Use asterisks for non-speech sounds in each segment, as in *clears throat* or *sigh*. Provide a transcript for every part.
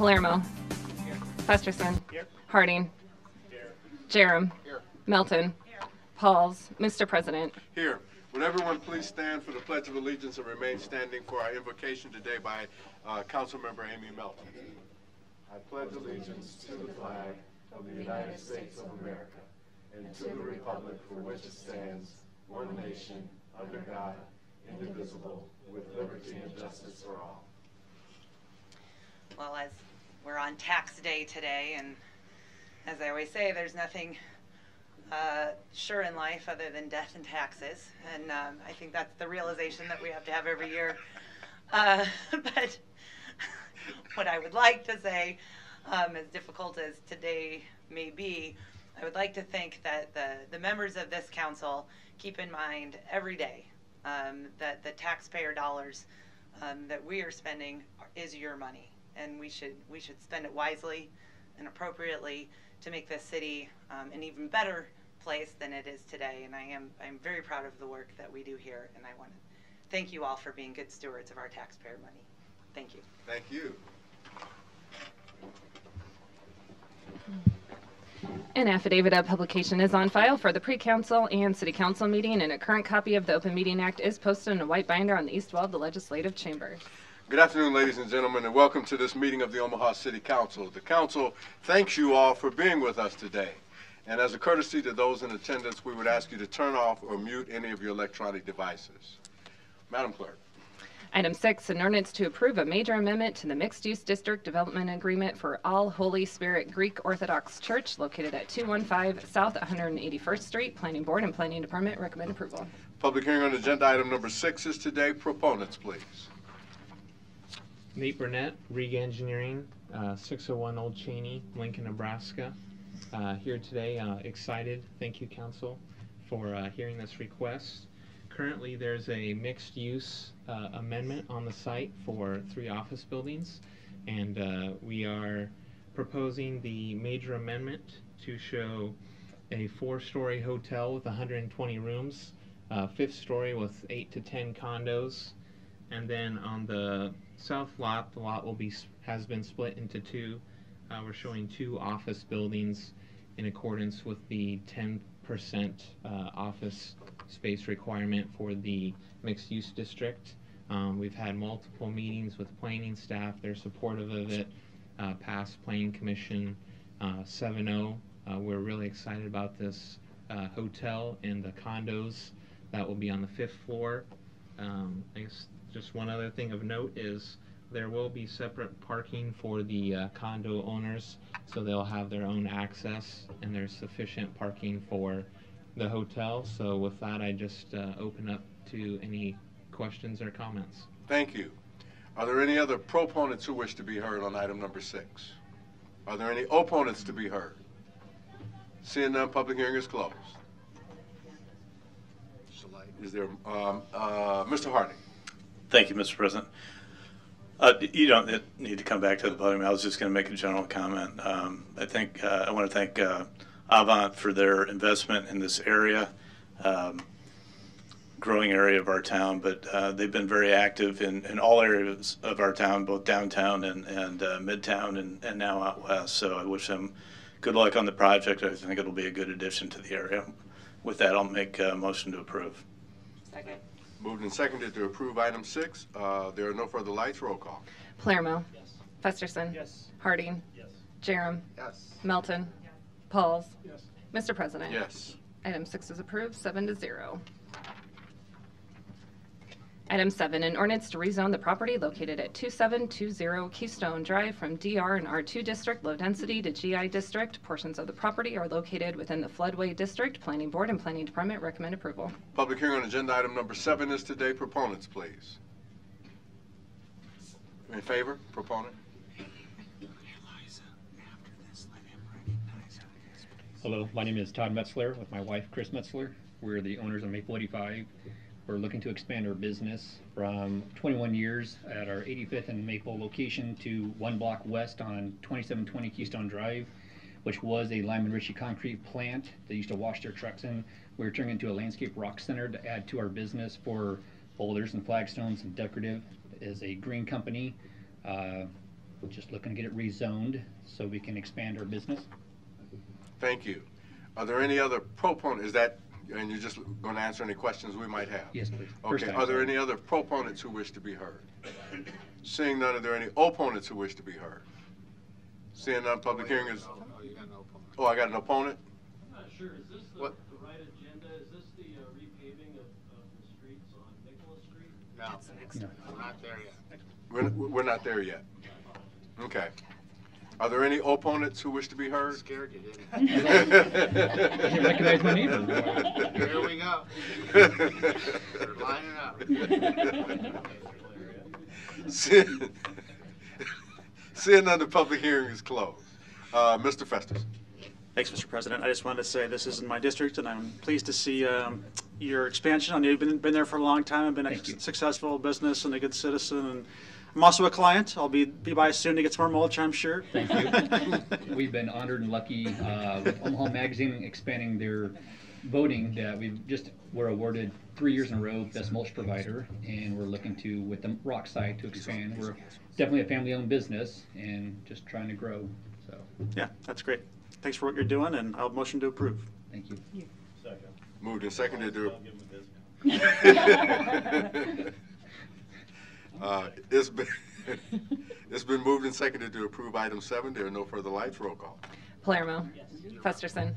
Palermo. Festersen. Harding. Jerram. Melton. Pahls. Mr. President. Here. Would everyone please stand for the Pledge of Allegiance and remain standing for our invocation today by uh, Councilmember Aimee Melton. I pledge allegiance to the flag of the United States of America and to the republic for which it stands, one nation, under God, indivisible, with liberty and justice for all. Well, as we're on tax day today, and as I always say, there's nothing uh, sure in life other than death and taxes. And um, I think that's the realization that we have to have every year. Uh, *laughs* but *laughs* what I would like to say, um, as difficult as today may be, I would like to think that the, the members of this council keep in mind every day um, that the taxpayer dollars um, that we are spending is your money, and we should we should spend it wisely and appropriately to make this city um, an even better place than it is today. And I am I'm very proud of the work that we do here, and I want to thank you all for being good stewards of our taxpayer money. Thank you. Thank you. An affidavit of publication is on file for the pre-council and city council meeting, and a current copy of the Open Meeting Act is posted in a white binder on the east wall of the legislative chamber. Good afternoon, ladies and gentlemen, and welcome to this meeting of the Omaha City Council. The council thanks you all for being with us today. And as a courtesy to those in attendance, we would ask you to turn off or mute any of your electronic devices. Madam Clerk. Item six, an ordinance to approve a major amendment to the mixed-use district development agreement for All Holy Spirit Greek Orthodox Church located at 215 South 181st Street. Planning Board and Planning Department recommend approval. Public hearing on agenda item number six is today. Proponents, please. Nate Burnett, Rig Engineering, uh, 601 Old Cheney, Lincoln, Nebraska. Uh, here today, uh, excited. Thank you, Council, for uh, hearing this request. Currently, there's a mixed use uh, amendment on the site for three office buildings, and uh, we are proposing the major amendment to show a four story hotel with 120 rooms, fifth story with 8 to 10 condos, and then on the south lot, the lot will be has been split into two. Uh, we're showing two office buildings in accordance with the 10% uh, office space requirement for the mixed use district. Um, we've had multiple meetings with planning staff. They're supportive of it. Uh, past planning commission uh, 7-0. Uh, we're really excited about this uh, hotel and the condos that will be on the fifth floor. Um, I guess just one other thing of note is there will be separate parking for the uh, condo owners, so they'll have their own access, and there's sufficient parking for the hotel. So with that, I just uh, open up to any questions or comments. Thank you. Are there any other proponents who wish to be heard on item number six? Are there any opponents to be heard? Seeing none, public hearing is closed. Is there, um, uh, Mr. Harding? Thank you, Mr. President. Uh, You don't need to come back to the podium. I was just going to make a general comment. Um, I think, uh, I want to thank uh, Avant for their investment in this area, um, growing area of our town, but uh, they've been very active in, in all areas of our town, both downtown and, and uh, midtown and, and now out west. So I wish them good luck on the project. I think it'll be a good addition to the area. With that, I'll make a motion to approve. Second. Moved and seconded to approve item six. Uh, There are no further lights. Roll call. Palermo. Yes. Festersen. Yes. Harding. Yes. Jerram. Yes. Melton. Pahls. Yes. Mr. President. Yes. Item six is approved, seven to zero. Item seven, an ordinance to rezone the property located at 2720 Keystone Drive from DR and R2 District Low Density to GI District. Portions of the property are located within the floodway district. Planning Board and Planning Department recommend approval. Public hearing on agenda item number seven is today. Proponents, please. In favor? Proponent? Hello, my name is Todd Metzler with my wife Chris Metzler. We're the owners of Maple 85. We're looking to expand our business from 21 years at our 85th and Maple location to one block west on 2720 Keystone Drive, which was a Lyman-Richey concrete plant they used to wash their trucks in. We're turning into a landscape rock center to add to our business for boulders and flagstones and decorative. Is a green company. Uh, just looking to get it rezoned so we can expand our business. Thank you. Are there any other proponent, is that, and you're just going to answer any questions we might have? Yes, please. First Okay, time, are there any other proponents who wish to be heard? Seeing none, are there any opponents who wish to be heard? Seeing none, public hearing is, Oh, you got no opponent. oh, I got an opponent? I'm not sure, is this the, What? the right agenda? Is this the uh, repaving of, of the streets on Nicholas Street? No, No. we're not there yet. We're, we're not there yet. Okay. Are there any opponents who wish to be heard? Scared you, didn't *laughs* you? Didn't recognize my neighbor. Here we go. They're lining up. Seeing *laughs* *laughs* seeing none, the public hearing is closed. Uh, Mr. Festus? Thanks, Mr. President. I just wanted to say this is in my district, and I'm pleased to see um, your expansion. I know you've been, been there for a long time, and been a you. successful business and a good citizen. And I'm also a client. I'll be, be by soon to get some more mulch, I'm sure. Thank you. *laughs* We've been honored and lucky uh, with Omaha Magazine expanding their voting that we've just were awarded three years in a row best mulch provider, and we're looking to with the rock side to expand. We're definitely a family-owned business and just trying to grow. So Yeah, that's great. Thanks for what you're doing, and I'll motion to approve. thank you. Moved and seconded to. *laughs* *laughs* Uh, It's been, *laughs* it's been moved and seconded to approve item seven. There are no further lights. Roll call. Palermo. Festersen.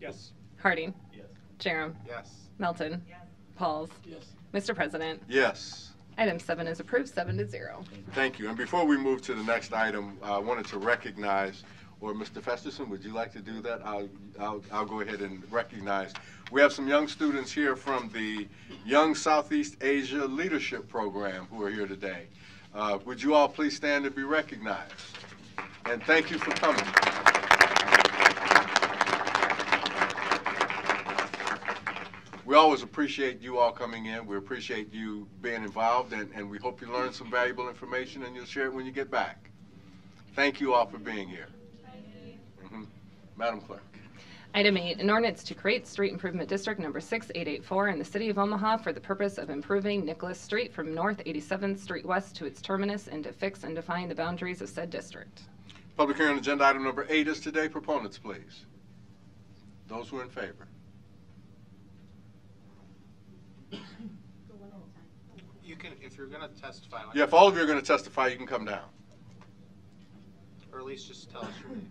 Yes. Harding. Yes. Jerram. Yes. Melton. Yes. Pahls. Yes. Mr. President, Yes. item seven is approved, seven to zero. Thank you. And before we move to the next item, I wanted to recognize, or Mr. Festersen, would you like to do that? I'll, I'll, I'll go ahead and recognize. We have some young students here from the Young Southeast Asia Leadership Program who are here today. Uh, Would you all please stand and be recognized? And thank you for coming. We always appreciate you all coming in. We appreciate you being involved, and, and we hope you learned some valuable information, and you'll share it when you get back. Thank you all for being here. Madam Clerk. Item eight, an ordinance to create street improvement district number 6884 in the city of Omaha for the purpose of improving Nicholas Street from North 87th Street West to its terminus and to fix and define the boundaries of said district. Public hearing on agenda item number eight is today. Proponents, please. Those who are in favor. You can, if you're gonna testify, like- Yeah, if all of you are going to testify, you can come down. or at least just tell us your name.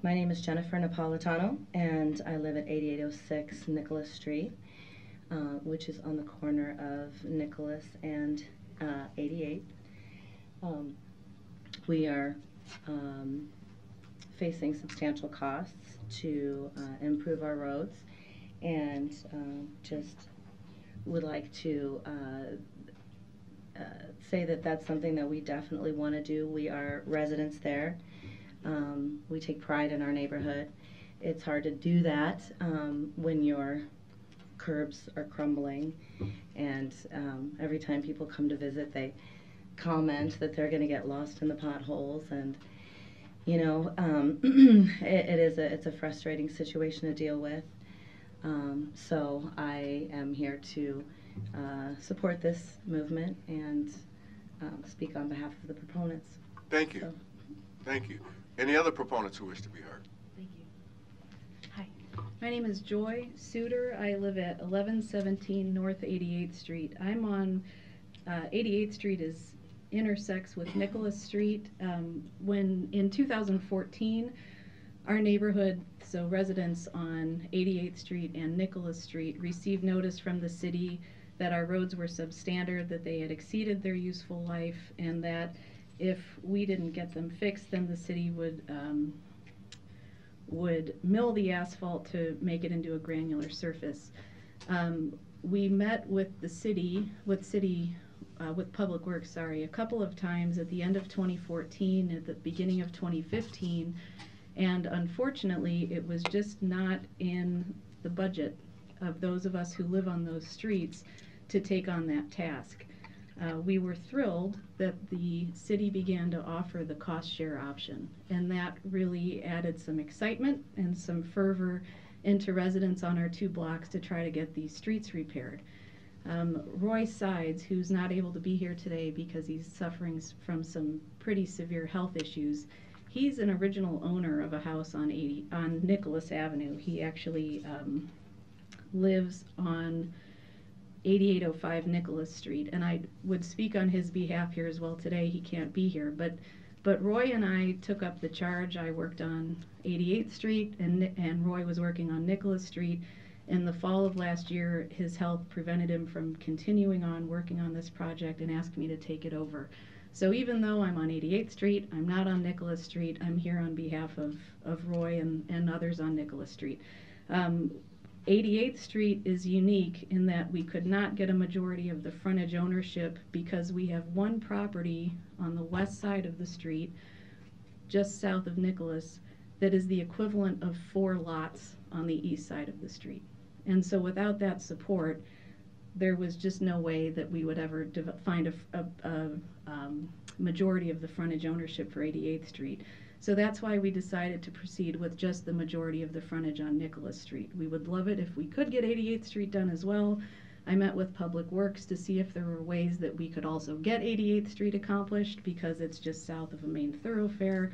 My name is Jennifer Napolitano, and I live at 8806 Nicholas Street, uh, which is on the corner of Nicholas and uh, 88. Um, we are um, facing substantial costs to uh, improve our roads, and um, just would like to uh, uh, say that that's something that we definitely want to do. We are residents there. Um, we take pride in our neighborhood. It's hard to do that um, when your curbs are crumbling, and um, every time people come to visit, they comment that they're going to get lost in the potholes, and you know, um, *clears throat* it, it is a it's a frustrating situation to deal with. Um, so I am here to uh, support this movement and um, speak on behalf of the proponents. Thank you. So- Thank you. Any other proponents who wish to be heard? Thank you. Hi, my name is Joy Suter. I live at 1117 North 88th Street. I'm on, uh, 88th Street is intersects with Nicholas Street. Um, When, in 2014, our neighborhood, so residents on 88th Street and Nicholas Street received notice from the city that our roads were substandard, that they had exceeded their useful life, and that if we didn't get them fixed, then the city would, um, would mill the asphalt to make it into a granular surface. Um, we met with the city, with city, uh, with Public Works, sorry, a couple of times at the end of 2014, at the beginning of 2015, and unfortunately, it was just not in the budget of those of us who live on those streets to take on that task. Uh, we were thrilled that the city began to offer the cost share option, and that really added some excitement and some fervor into residents on our two blocks to try to get these streets repaired. Um, Roy Sides, who's not able to be here today because he's suffering from some pretty severe health issues, he's an original owner of a house on 80 on Nicholas Avenue. He actually um, lives on 8805 Nicholas Street, and I would speak on his behalf here as well today. He can't be here, but but Roy and I took up the charge. I worked on 88th Street, and and Roy was working on Nicholas Street. In the fall of last year, his health prevented him from continuing on working on this project and asked me to take it over. So even though I'm on 88th Street, I'm not on Nicholas Street. I'm here on behalf of, of Roy and, and others on Nicholas Street. Um, 88th Street is unique in that we could not get a majority of the frontage ownership because we have one property on the west side of the street, just south of Nicholas, that is the equivalent of four lots on the east side of the street. And so without that support, there was just no way that we would ever find a um, majority of the frontage ownership for 88th Street. So that's why we decided to proceed with just the majority of the frontage on Nicholas Street. We would love it if we could get 88th Street done as well. I met with Public Works to see if there were ways that we could also get 88th Street accomplished because it's just south of a main thoroughfare.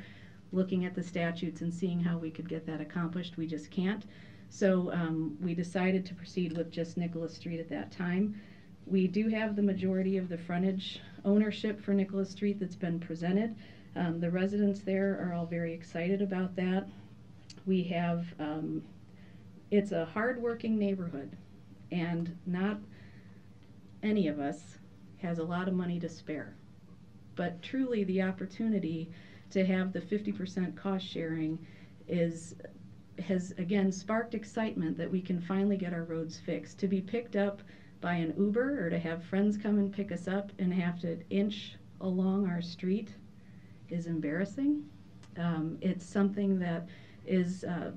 Looking at the statutes and seeing how we could get that accomplished, we just can't. So um, we decided to proceed with just Nicholas Street at that time. We do have the majority of the frontage ownership for Nicholas Street that's been presented. Um, the residents there are all very excited about that. We have, um, it's a hardworking neighborhood, and not any of us has a lot of money to spare. But truly, the opportunity to have the 50% cost sharing is has again sparked excitement that we can finally get our roads fixed. To be picked up by an Uber or to have friends come and pick us up and have to inch along our street is embarrassing. Um, it's something that is uh,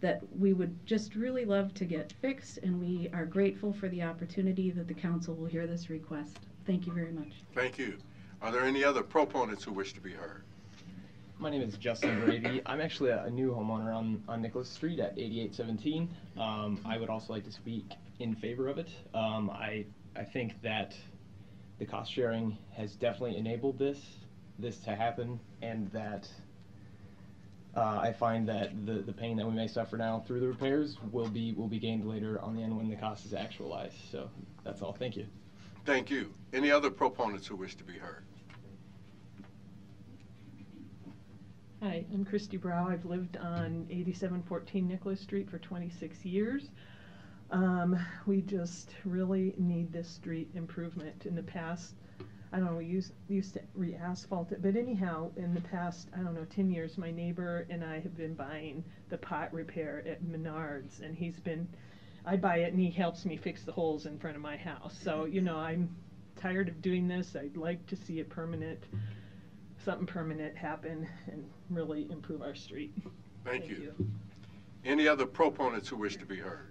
that we would just really love to get fixed, and we are grateful for the opportunity that the council will hear this request. Thank you very much. Thank you. Are there any other proponents who wish to be heard? My name is Justin Brady. I'm actually a, a new homeowner on, on Nicholas Street at 8817. Um, I would also like to speak in favor of it. Um, I, I think that the cost sharing has definitely enabled this, this to happen, and that uh, I find that the, the pain that we may suffer now through the repairs will be, will be gained later on the end when the cost is actualized. So that's all. Thank you. Thank you. Any other proponents who wish to be heard? Hi, I'm Christy Brow. I've lived on 8714 Nicholas Street for 26 years. Um, we just really need this street improvement. In the past, I don't know, we used, used to re-asphalt it, but anyhow, in the past, I don't know, 10 years, my neighbor and I have been buying the pot repair at Menards, and he's been, I buy it and he helps me fix the holes in front of my house. So, you know, I'm tired of doing this. I'd like to see it permanent something permanent happen and really improve our street. Thank you. Any other proponents who wish to be heard?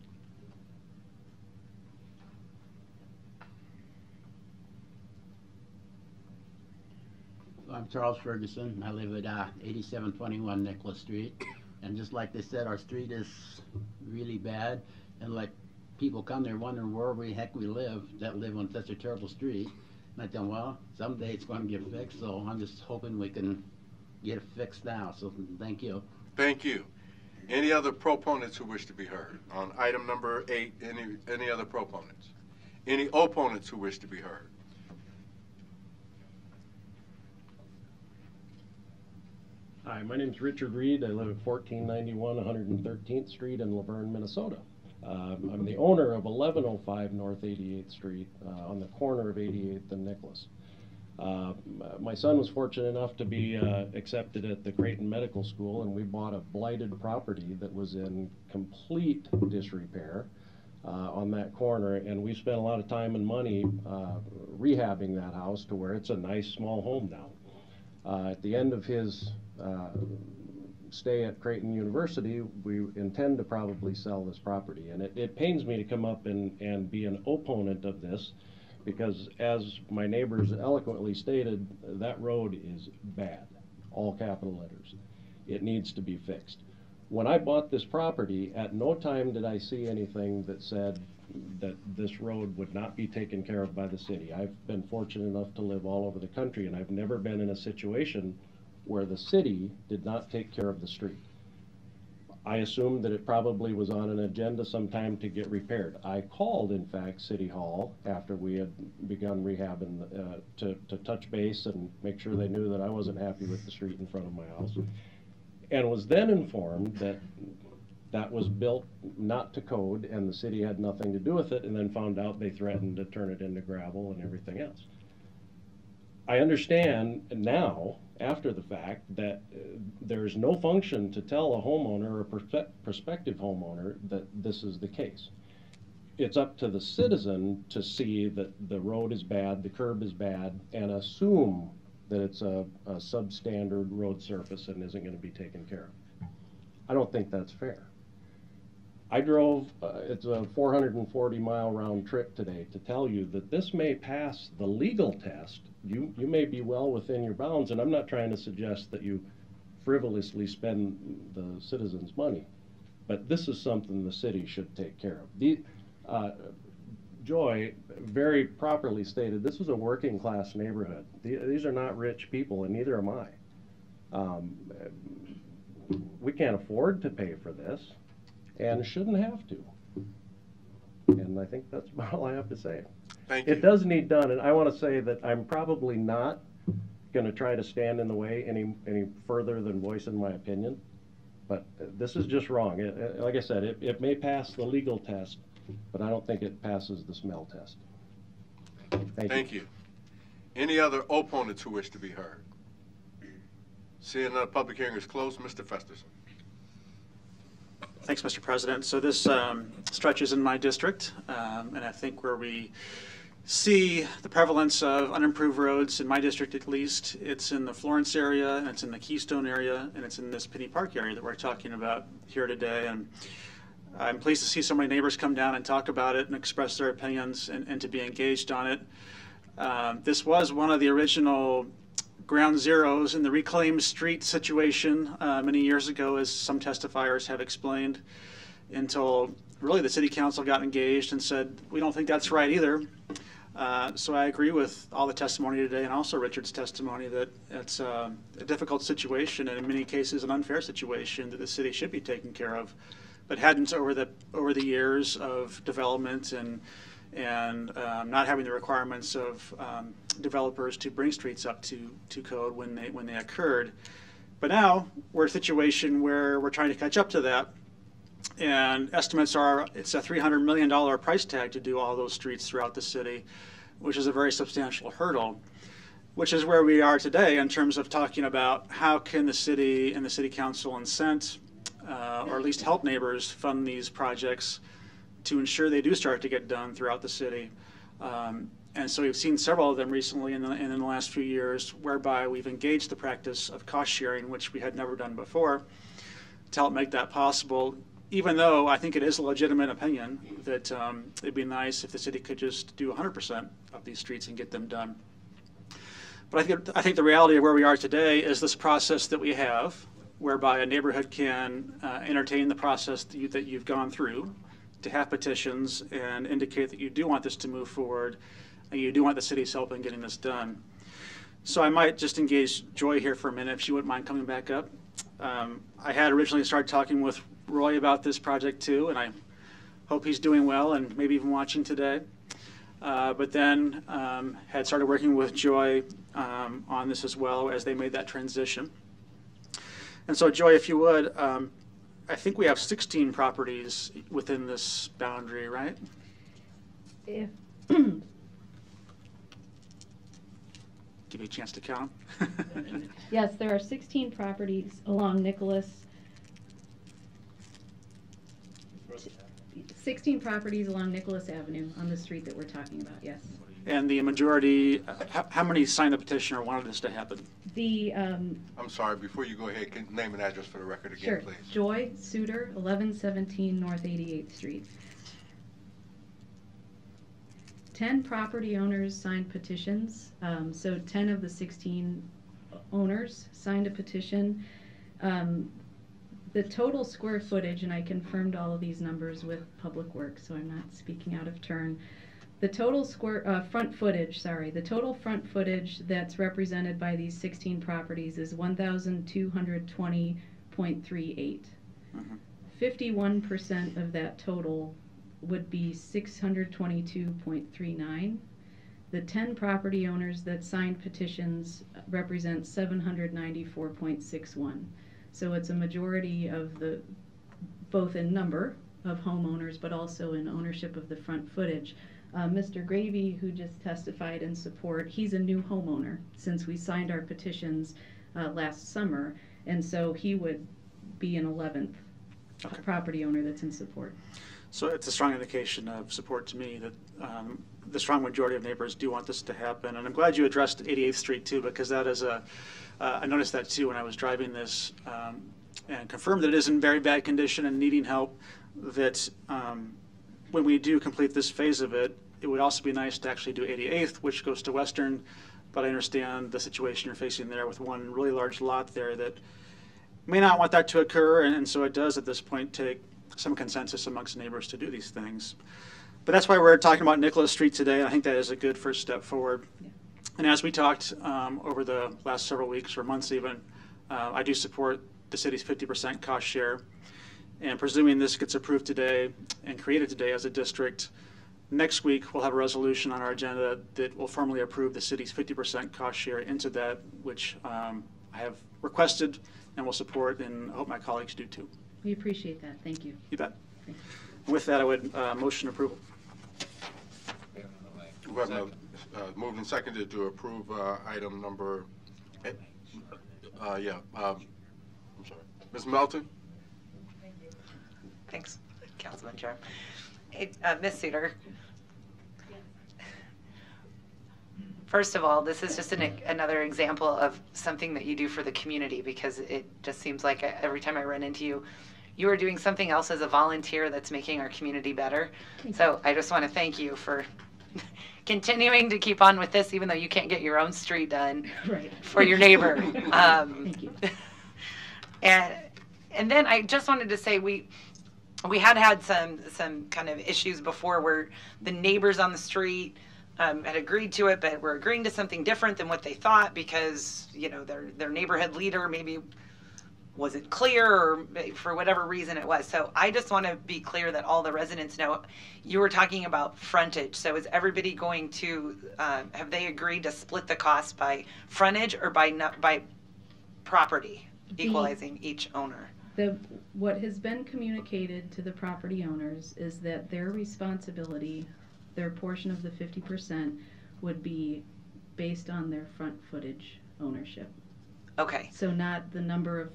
I'm Charles Ferguson. I live at uh, 8721 Nicholas Street. And just like they said, our street is really bad. And like people come there wondering where the heck we live that live on such a terrible street. And I tell them, well, someday it's going to get fixed. So I'm just hoping we can get it fixed now. So thank you. Thank you. Any other proponents who wish to be heard? On item number eight, any, any other proponents? Any opponents who wish to be heard? Hi, my name is Richard Reed. I live at 1491 113th Street in Luverne, Minnesota. Um, I'm the owner of 1105 North 88th Street uh, on the corner of 88th and Nicholas. Uh, my son was fortunate enough to be uh, accepted at the Creighton Medical School, and we bought a blighted property that was in complete disrepair uh, on that corner. And we spent a lot of time and money uh, rehabbing that house to where it's a nice small home now. Uh, at the end of his uh, stay at Creighton University, we intend to probably sell this property. And it, it pains me to come up and, and be an opponent of this because as my neighbors eloquently stated, that road is bad, all capital letters. It needs to be fixed. When I bought this property, at no time did I see anything that said that this road would not be taken care of by the city. I've been fortunate enough to live all over the country, and I've never been in a situation where the city did not take care of the street. I assumed that it probably was on an agenda sometime to get repaired. I called, in fact, City Hall after we had begun rehabbing, uh, to, to touch base and make sure they knew that I wasn't happy with the street in front of my house. And was then informed that that was built not to code and the city had nothing to do with it, and then found out they threatened to turn it into gravel and everything else. I understand now, after the fact, that uh, there's no function to tell a homeowner or prospective homeowner that this is the case. It's up to the citizen to see that the road is bad, the curb is bad, and assume that it's a, a substandard road surface and isn't gonna be taken care of. I don't think that's fair. I drove, uh, it's a four hundred and forty mile round trip today to tell you that this may pass the legal test. You, you may be well within your bounds, and I'm not trying to suggest that you frivolously spend the citizens' money. But this is something the city should take care of. The, uh, Joy very properly stated, this is a working class neighborhood. The- These are not rich people, and neither am I. Um, we can't afford to pay for this and shouldn't have to. And I think that's about *laughs* all I have to say. Thank you. It does need done, and I want to say that I'm probably not going to try to stand in the way any, any further than voicing my opinion. But this is just wrong. It- it- Like I said, it, it may pass the legal test, but I don't think it passes the smell test. Thank you. Thank you. Any other opponents who wish to be heard? Seeing none, public hearing is closed. Mr. Festersen. Thanks, Mr. President. So this um, stretches in my district, um, and I think where we see the prevalence of unimproved roads, in my district at least, it's in the Florence area, and it's in the Keystone area, and it's in this Penny Park area that we're talking about here today. And I'm pleased to see so many neighbors come down and talk about it and express their opinions and, and to be engaged on it. Um, this was one of the original ground zeros in the reclaimed street situation uh, many years ago, as some testifiers have explained, until really the city council got engaged and said, we don't think that's right either. Uh, so I agree with all the testimony today and also Richard's testimony that it's uh, a difficult situation and in many cases an unfair situation that the city should be taking care of, but hadn't over the over the years of development and and um, not having the requirements of um, developers to bring streets up to, to code when they when they occurred. But now we're in a situation where we're trying to catch up to that, and estimates are it's a $300 million price tag to do all those streets throughout the city, which is a very substantial hurdle. Which is where we are today in terms of talking about how can the city and the city council incent, uh, or at least help neighbors fund these projects to ensure they do start to get done throughout the city. Um, and so we've seen several of them recently in the, in the last few years whereby we've engaged the practice of cost sharing, which we had never done before, to help make that possible. Even though I think it is a legitimate opinion that um, it'd be nice if the city could just do 100% of these streets and get them done. But I think, I think the reality of where we are today is this process that we have, whereby a neighborhood can uh, entertain the process that, you, that you've gone through to have petitions and indicate that you do want this to move forward you do want the city's help in getting this done. So I might just engage Joy here for a minute if she wouldn't mind coming back up. Um, I had originally started talking with Roy about this project too, and I hope he's doing well and maybe even watching today. Uh, but then um, had started working with Joy um, on this as well as they made that transition. And so, Joy, if you would, um, I think we have 16 properties within this boundary, right? If, *clears throat* Give me a chance to count 'em. *laughs* yes, there are 16 properties along Nicholas. 16 properties along Nicholas Avenue on the street that we're talking about, yes. and the majority, uh, how, how many signed the petition or wanted this to happen? The, um, I'm sorry, before you go ahead, can name and address for the record again, sure, please. Joy Suter, 1117 North 88th Street. 10 property owners signed petitions, um, so 10 of the 16 owners signed a petition. Um, the total square footage, and I confirmed all of these numbers with Public Works, so I'm not speaking out of turn. The total square, uh, front footage, sorry, the total front footage that's represented by these sixteen properties is one thousand two hundred twenty point three eight. Fifty-one percent of that total would be six hundred twenty-two point three nine. The ten property owners that signed petitions represent seven hundred ninety-four point six one. So it's a majority of the, both in number of homeowners, but also in ownership of the front footage. Uh, Mr. Gravy, who just testified in support, he's a new homeowner since we signed our petitions uh, last summer, and so he would be an eleventh property owner that's in support. So it's a strong indication of support to me that um, the strong majority of neighbors do want this to happen. And I'm glad you addressed 88th Street too, because that is a, uh, I noticed that too when I was driving this um, and confirmed that it is in very bad condition and needing help, that um, when we do complete this phase of it, it would also be nice to actually do 88th, which goes to Western. But I understand the situation you're facing there with one really large lot there that may not want that to occur, and, and so it does at this point take some consensus amongst neighbors to do these things. But that's why we're talking about Nicholas Street today. I think that is a good first step forward. And as we talked um, over the last several weeks or months even, uh, I do support the city's 50% cost share. And presuming this gets approved today and created today as a district, next week we'll have a resolution on our agenda that will formally approve the city's 50% cost share into that, which um, I have requested and will support, and I hope my colleagues do too. We appreciate that, thank you. You bet. With that, I would uh, motion approval. We have no, uh, moved and seconded to approve uh, item number, eh, uh, yeah, um, I'm sorry. Ms. Melton? Thanks, Councilman Chair. Hey, uh, Ms. Suter. First of all, this is just an, another example of something that you do for the community because it just seems like every time I run into you, you are doing something else as a volunteer that's making our community better. So I just want to thank you for *laughs* continuing to keep on with this, even though you can't get your own street done *laughs* Right. for your neighbor. *laughs* Um, Thank you. and and then I just wanted to say we we had had some some kind of issues before where the neighbors on the street um, had agreed to it, but were agreeing to something different than what they thought because you know their their neighborhood leader maybe wasn't clear or for whatever reason it was. So I just want to be clear that all the residents know you were talking about frontage. So is everybody going to uh, have they agreed to split the cost by frontage or by not by property, equalizing each owner? The, what has been communicated to the property owners is that their responsibility, their portion of the fifty percent would be based on their front footage ownership. Okay. So not the number of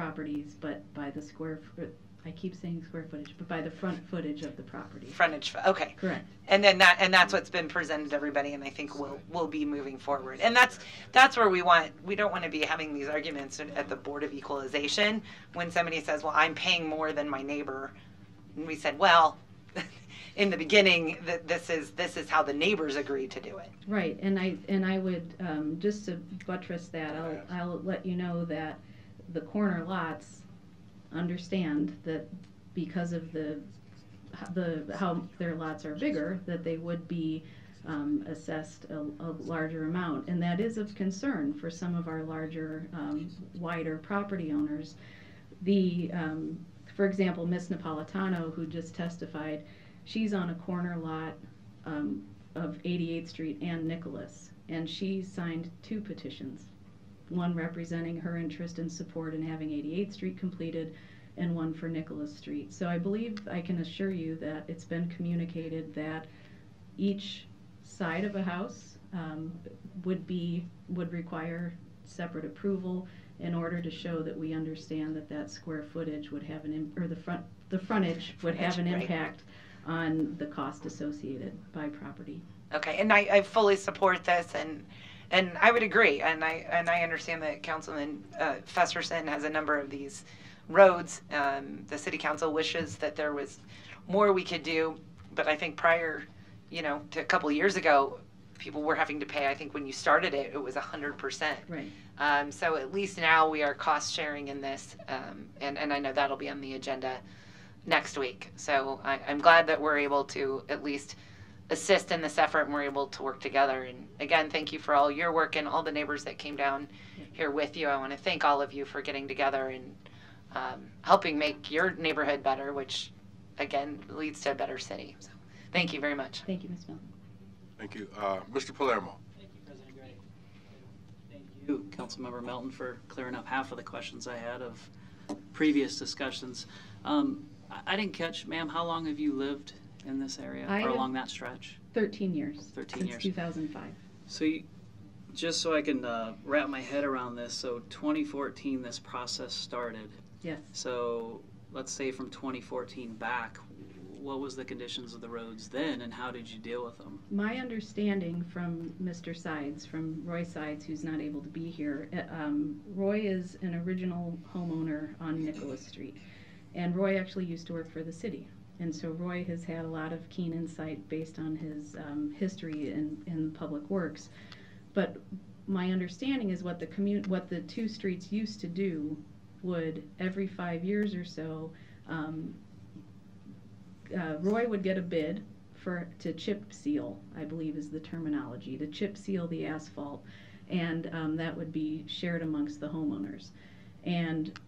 properties, but by the square, foot. I keep saying square footage, but by the front footage of the property. Frontage, okay. Correct. And then that, and that's what's been presented to everybody, and I think we'll, we'll be moving forward. And that's, that's where we want, we don't want to be having these arguments at the Board of Equalization when somebody says, well, I'm paying more than my neighbor. And we said, well, *laughs* in the beginning, that this is, this is how the neighbors agreed to do it. Right, and I, and I would, um, just to buttress that, I'll, I'll let you know that the corner lots understand that because of the, the, how their lots are bigger, that they would be, um, assessed a, a larger amount. And that is of concern for some of our larger, um, wider property owners. The, um, for example, Miss Napolitano, who just testified, she's on a corner lot, um, of 88th Street and Nicholas, and she signed two petitions. One representing her interest and support in having 88th Street completed, and one for Nicholas Street. So I believe I can assure you that it's been communicated that each side of a house um, would be, would require separate approval in order to show that we understand that that square footage would have an, or the front, the frontage would have an right. impact on the cost associated by property. Okay, and I, I fully support this, and and I would agree, and I and I understand that Councilman uh, Festersen has a number of these roads. Um, the city council wishes that there was more we could do, but I think prior, you know, to a couple years ago, people were having to pay. I think when you started it, it was a hundred percent. Right. Um, so at least now we are cost sharing in this, um, and, and I know that'll be on the agenda next week. So I, I'm glad that we're able to at least assist in this effort and we're able to work together. And again, thank you for all your work and all the neighbors that came down here with you. I want to thank all of you for getting together and um, helping make your neighborhood better, which again leads to a better city. So thank you very much. Thank you, Ms. Milton. Thank you. Uh, Mr. Palermo. Thank you, Councilmember Melton, for clearing up half of the questions I had of previous discussions. Um, I, I didn't catch, ma'am, how long have you lived in this area I or have along that stretch? 13 years. 13 since years. 2005. So, you, just so I can uh, wrap my head around this, so 2014, this process started. Yes. So, let's say from 2014 back, what was the conditions of the roads then, and how did you deal with them? My understanding from Mr. Sides, from Roy Sides, who's not able to be here, uh, um, Roy is an original homeowner on Nicholas Street. And Roy actually used to work for the city. And so Roy has had a lot of keen insight based on his um, history in, in public works. But my understanding is what the what the two streets used to do would every five years or so, um, uh, Roy would get a bid for to chip seal, I believe is the terminology, to chip seal the asphalt, and um, that would be shared amongst the homeowners. And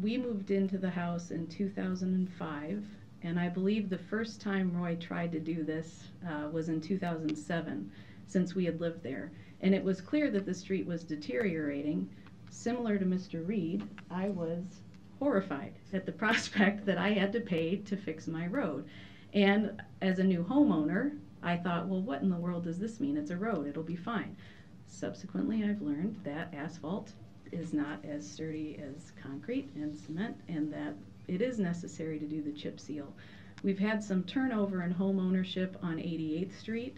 we moved into the house in 2005, and I believe the first time Roy tried to do this uh, was in 2007, since we had lived there. And it was clear that the street was deteriorating. Similar to Mr. Reed, I was horrified at the *laughs* prospect that I had to pay to fix my road. And as a new homeowner, I thought, well, what in the world does this mean? It's a road, it'll be fine. Subsequently, I've learned that asphalt is not as sturdy as concrete and cement, and that it is necessary to do the chip seal. We've had some turnover in home ownership on 88th Street.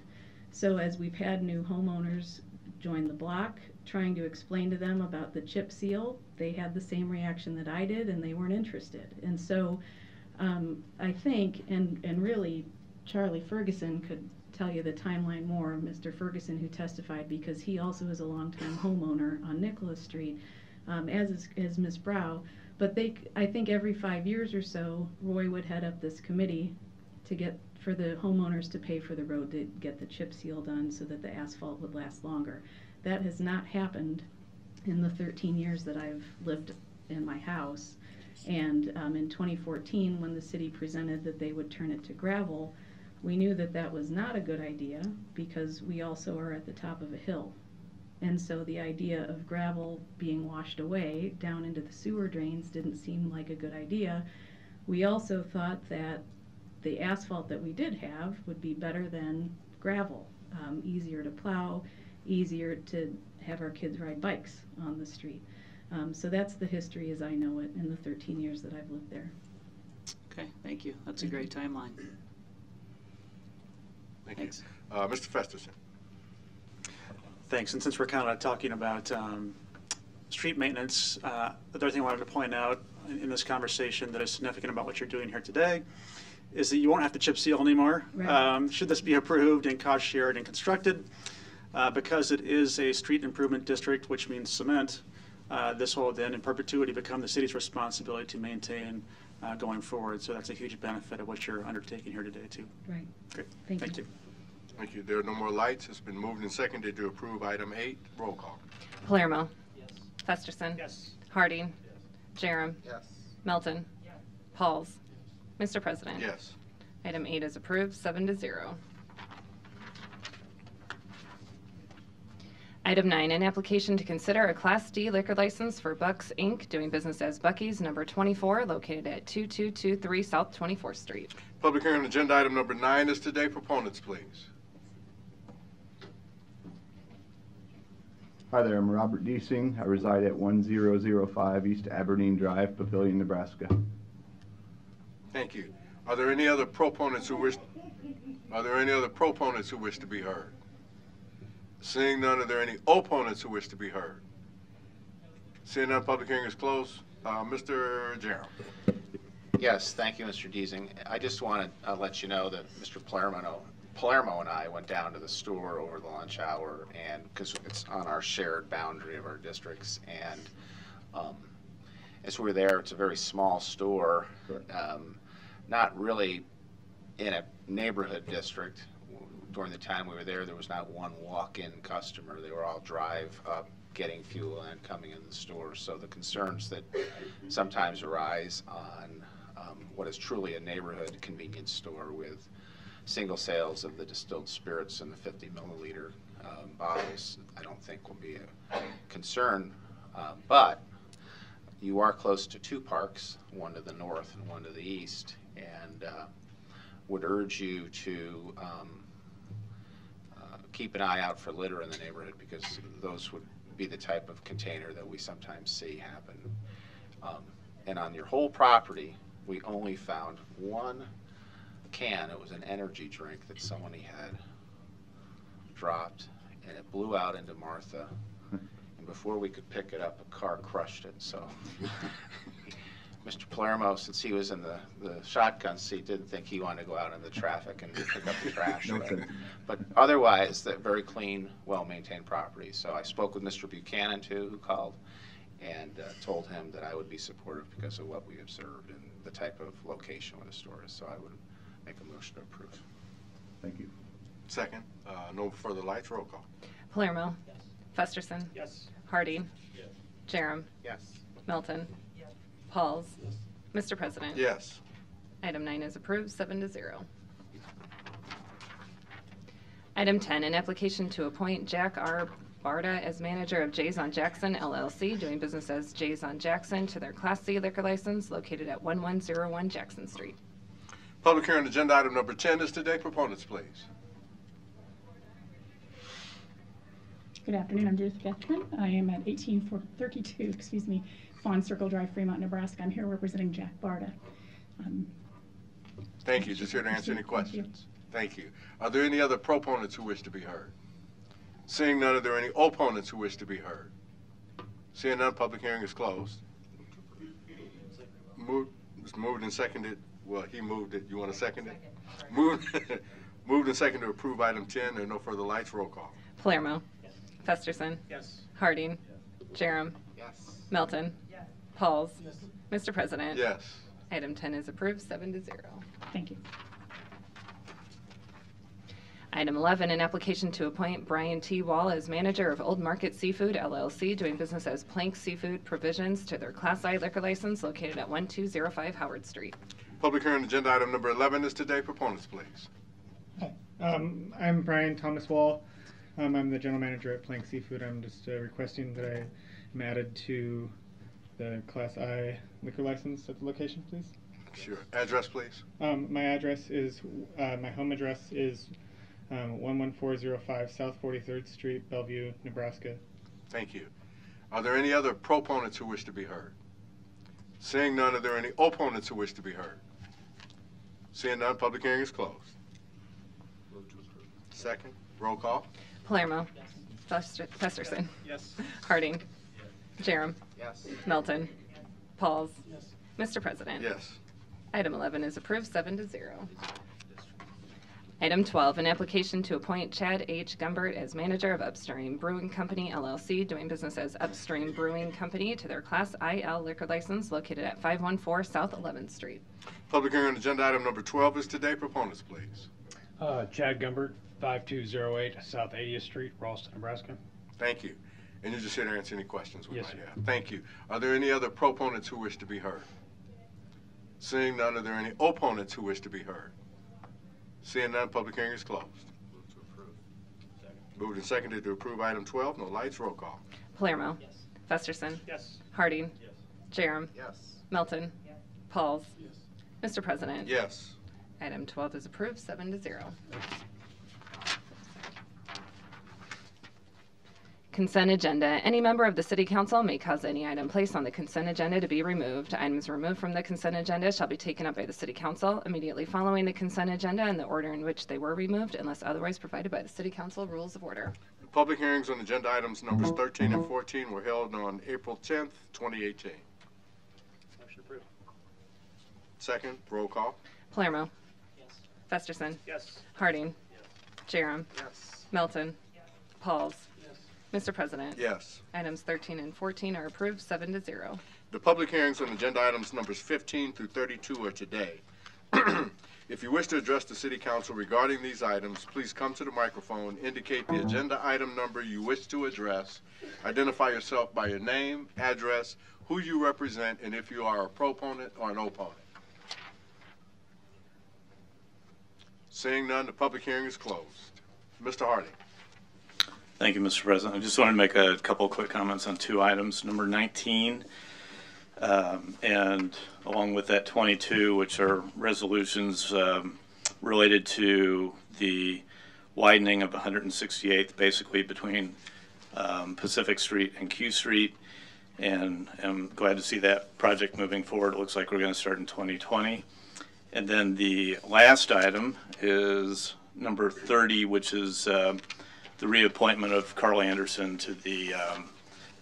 So as we've had new homeowners join the block, trying to explain to them about the chip seal, they had the same reaction that I did, and they weren't interested. And so um, I think, and, and really, Charlie Ferguson could tell you the timeline more, Mr. Ferguson who testified, because he also is a longtime homeowner on Nicholas Street, um, as is, is Ms. Brow. But they, I think every five years or so, Roy would head up this committee to get, for the homeowners to pay for the road to get the chip seal done so that the asphalt would last longer. That has not happened in the 13 years that I've lived in my house. And um, in 2014, when the city presented that they would turn it to gravel, we knew that that was not a good idea because we also are at the top of a hill. And so the idea of gravel being washed away down into the sewer drains didn't seem like a good idea. We also thought that the asphalt that we did have would be better than gravel, um, easier to plow, easier to have our kids ride bikes on the street. Um, so that's the history as I know it in the 13 years that I've lived there. Okay, thank you. That's a great timeline. Thank you. Uh, Mr. Festersen. Thanks. And since we're kind of talking about um, street maintenance, uh, the other thing I wanted to point out in, in this conversation that is significant about what you're doing here today is that you won't have to chip seal anymore. Right. Um, should this be approved and cost shared and constructed, uh, because it is a street improvement district, which means cement, uh, this will then in perpetuity become the city's responsibility to maintain uh, going forward. So that's a huge benefit of what you're undertaking here today, too. Right. Great. Thank Thank you. you. Thank you. There are no more lights. It's been moved and seconded to approve item eight. Roll call. Palermo. Festersen. Yes. Harding. Jerram. Yes. Melton. Pahls. Mr. President. Yes. Item eight is approved, seven to zero. Item nine, an application to consider a Class D liquor license for Bucks Inc., doing business as Bucky's, number 24, located at 2223 South 24th Street. Public hearing agenda item number nine is today. Proponents, please. Hi there, I'm Robert Deasing. I reside at 1005 East Aberdeen Drive, Papillion, Nebraska. Thank you. Are there any other proponents who wish, are there any other proponents who wish to be heard? Seeing none, are there any opponents who wish to be heard? Seeing none, public hearing is closed. Uh, Mr. Jerram. Yes, thank you, Mr. Deasing. I just want to uh, let you know that Mr. Palermo Palermo and I went down to the store over the lunch hour and, because it's on our shared boundary of our districts, and um, as we were there, it's a very small store, um, not really in a neighborhood district. During the time we were there, there was not one walk-in customer. They were all drive up, getting fuel and coming in the store. So the concerns that sometimes arise on um, what is truly a neighborhood convenience store with single sales of the distilled spirits in the 50 milliliter um, bottles, I don't think will be a concern. Uh, But you are close to two parks, one to the north and one to the east, and uh, would urge you to um, uh, keep an eye out for litter in the neighborhood because those would be the type of container that we sometimes see happen. Um, And on your whole property, we only found one can. It was an energy drink that somebody had dropped, and it blew out into Martha. And before we could pick it up, a car crushed it. So *laughs* Mr. Palermo, since he was in the, the shotgun seat, didn't think he wanted to go out in the traffic and pick up the trash. No But- *laughs* But otherwise, they're very clean, well-maintained property. So I spoke with Mr. Buchanan too, who called, and uh, told him that I would be supportive because of what we observed and the type of location where the store is. So I would make a motion to approve. Thank you. Second, uh, no further lights, roll call. Palermo. Festersen. Yes. Harding. Yes. Jerram. Yes. Melton. Pahls. Mr. President. Yes. Item nine is approved, seven to zero. Item 10, an application to appoint Jack R. Barda as manager of Jays on Jackson LLC, doing business as Jays on Jackson, to their Class C liquor license located at 1101 Jackson Street. Public hearing agenda item number 10 is today. Proponents, please. Good afternoon, I'm Judith Bethman. I am at 1832, excuse me, Fawn Circle Drive, Fremont, Nebraska. I'm here representing Jack Barda. Um, Thank you. Just here to answer any questions. Thank you. Are there any other proponents who wish to be heard? Seeing none, are there any opponents who wish to be heard? Seeing none, public hearing is closed. Moved, moved and seconded. Well, he moved it. You want to second it? Moved, *laughs* moved and seconded to approve item 10. There are no further lights. Roll call. Palermo. Festersen. Yes. Harding. Jerram. Yes. Melton. Pahls. Mr. President. Yes. Item 10 is approved, seven to zero. Thank you. Item 11, an application to appoint Brian T. Wall as manager of Old Market Seafood LLC, doing business as Plank Seafood Provisions to their Class I liquor license located at 1205 Howard Street. Public hearing agenda item number 11 is today. Proponents, please. Um, I'm Brian Thomas Wall. Um, I'm the general manager at Plank Seafood. I'm just uh, requesting that I am added to the Class I liquor license at the location, please. Sure. Address, please. Um, my address is, uh, my home address is um, 11405 South 43rd Street, Bellevue, Nebraska. Thank you. Are there any other proponents who wish to be heard? Seeing none, are there any opponents who wish to be heard? Seeing none, public hearing is closed. Second, roll call. Palermo. Fester- Festersen. Yes. Harding. Jerram. Yes. Melton. Pahls. Mr. President. Yes. Item 11 is approved, seven to zero. Item 12, an application to appoint Chad H. Gumbert as manager of Upstream Brewing Company LLC, doing business as Upstream Brewing Company to their Class IL liquor license located at 514 South 11th Street. Public hearing on agenda item number 12 is today. Proponents, please. Uh, Chad Gumbert, 5208 South 80th Street, Ralston, Nebraska. Thank you. And you're just here to answer any questions we Yes, might sir. have. Thank you. Are there any other proponents who wish to be heard? Seeing none, are there any opponents who wish to be heard? Seeing none, public hearing is closed. Moved and seconded to approve item 12. No lights. Roll call. Palermo. Yes. Festersen. Yes. Harding. Yes. Jerram. Yes. Melton. Yes. Pahls. Yes. Mr. President. Yes. Item 12 is approved, seven to zero. Consent agenda. Any member of the city council may cause any item placed on the consent agenda to be removed. Items removed from the consent agenda shall be taken up by the city council immediately following the consent agenda in the order in which they were removed unless otherwise provided by the city council rules of order. The public hearings on agenda items numbers 13 and 14 were held on April 10th, 2018. Motion approved. Second, roll call. Palermo. Yes. Festersen. Yes. Harding. Yes. Jerram. Yes. Melton. Yes. Pahls. Mr. President. Yes. Items 13 and 14 are approved, seven to zero. The public hearings on agenda items numbers 15 through 32 are today. *clears throat* If you wish to address the city council regarding these items, please come to the microphone, indicate the agenda item number you wish to address, identify yourself by your name, address, who you represent, and if you are a proponent or an opponent. Seeing none, the public hearing is closed. Mr. Harding. Thank you, Mr. President. I just wanted to make a couple quick comments on two items. Number 19, um, and along with that 22, which are resolutions um, related to the widening of 168th, basically between um, Pacific Street and Q Street. And I'm glad to see that project moving forward. It looks like we're going to start in 2020. And then the last item is number 30, which is uh, the reappointment of Carl Anderson to the um,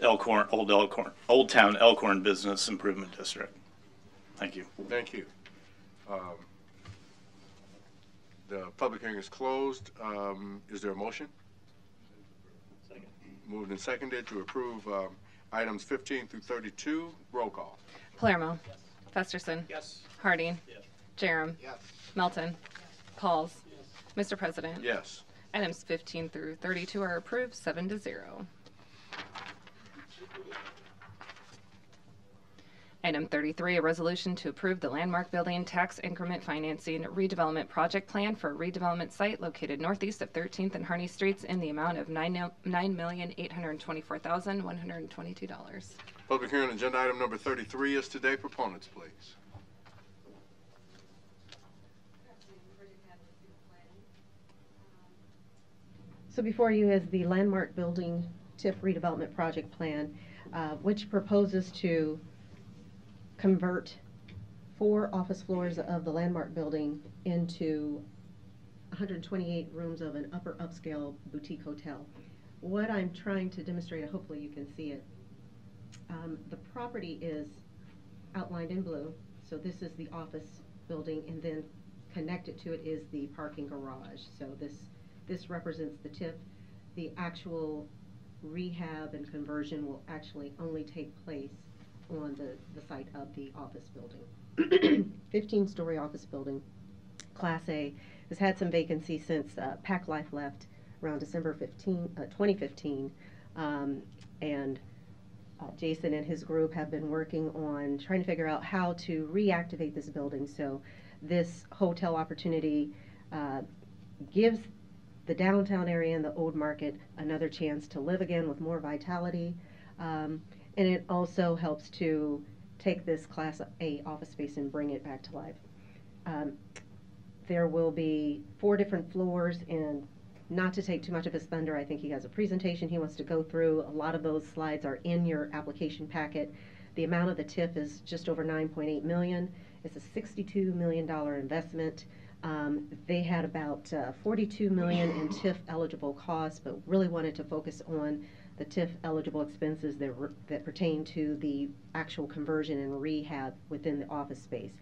Elkhorn, Old Elkhorn, Old Town Elkhorn Business Improvement District. Thank you. Thank you. Um, The public hearing is closed. Um, Is there a motion? Second. Moved and seconded to approve um, items 15 through 32. Roll call. Palermo. Festersen. Yes. Harding. Yes. Jerram. Yes. Melton. Pahls. Mr. President. Yes. Items 15 through 32 are approved, seven to zero. Item 33, a resolution to approve the landmark building tax increment financing redevelopment project plan for a redevelopment site located northeast of 13th and Harney Streets in the amount of $9,824,122. Public hearing agenda item number 33 is today. Proponents, please. So before you is the Landmark Building TIF redevelopment project plan, uh, which proposes to convert four office floors of the Landmark Building into 128 rooms of an upper upscale boutique hotel. What I'm trying to demonstrate, hopefully you can see it, um, the property is outlined in blue. So this is the office building, and then connected to it is the parking garage. So this this represents the TIF. The actual rehab and conversion will actually only take place on the, the site of the office building. *clears throat* 15-story office building, Class A, has had some vacancy since uh, Pack Life left around December 15, uh, 2015. Um, and uh, Jason and his group have been working on trying to figure out how to reactivate this building. So this hotel opportunity uh, gives the downtown area and the old market another chance to live again with more vitality. Um, and it also helps to take this Class A office space and bring it back to life. Um, there will be four different floors, and not to take too much of his thunder, I think he has a presentation he wants to go through. A lot of those slides are in your application packet. The amount of the TIF is just over 9.8 million. It's a $62 million investment. Um, they had about uh, 42 million in TIF eligible costs, but really wanted to focus on the TIF eligible expenses that, re- that pertain to the actual conversion and rehab within the office space.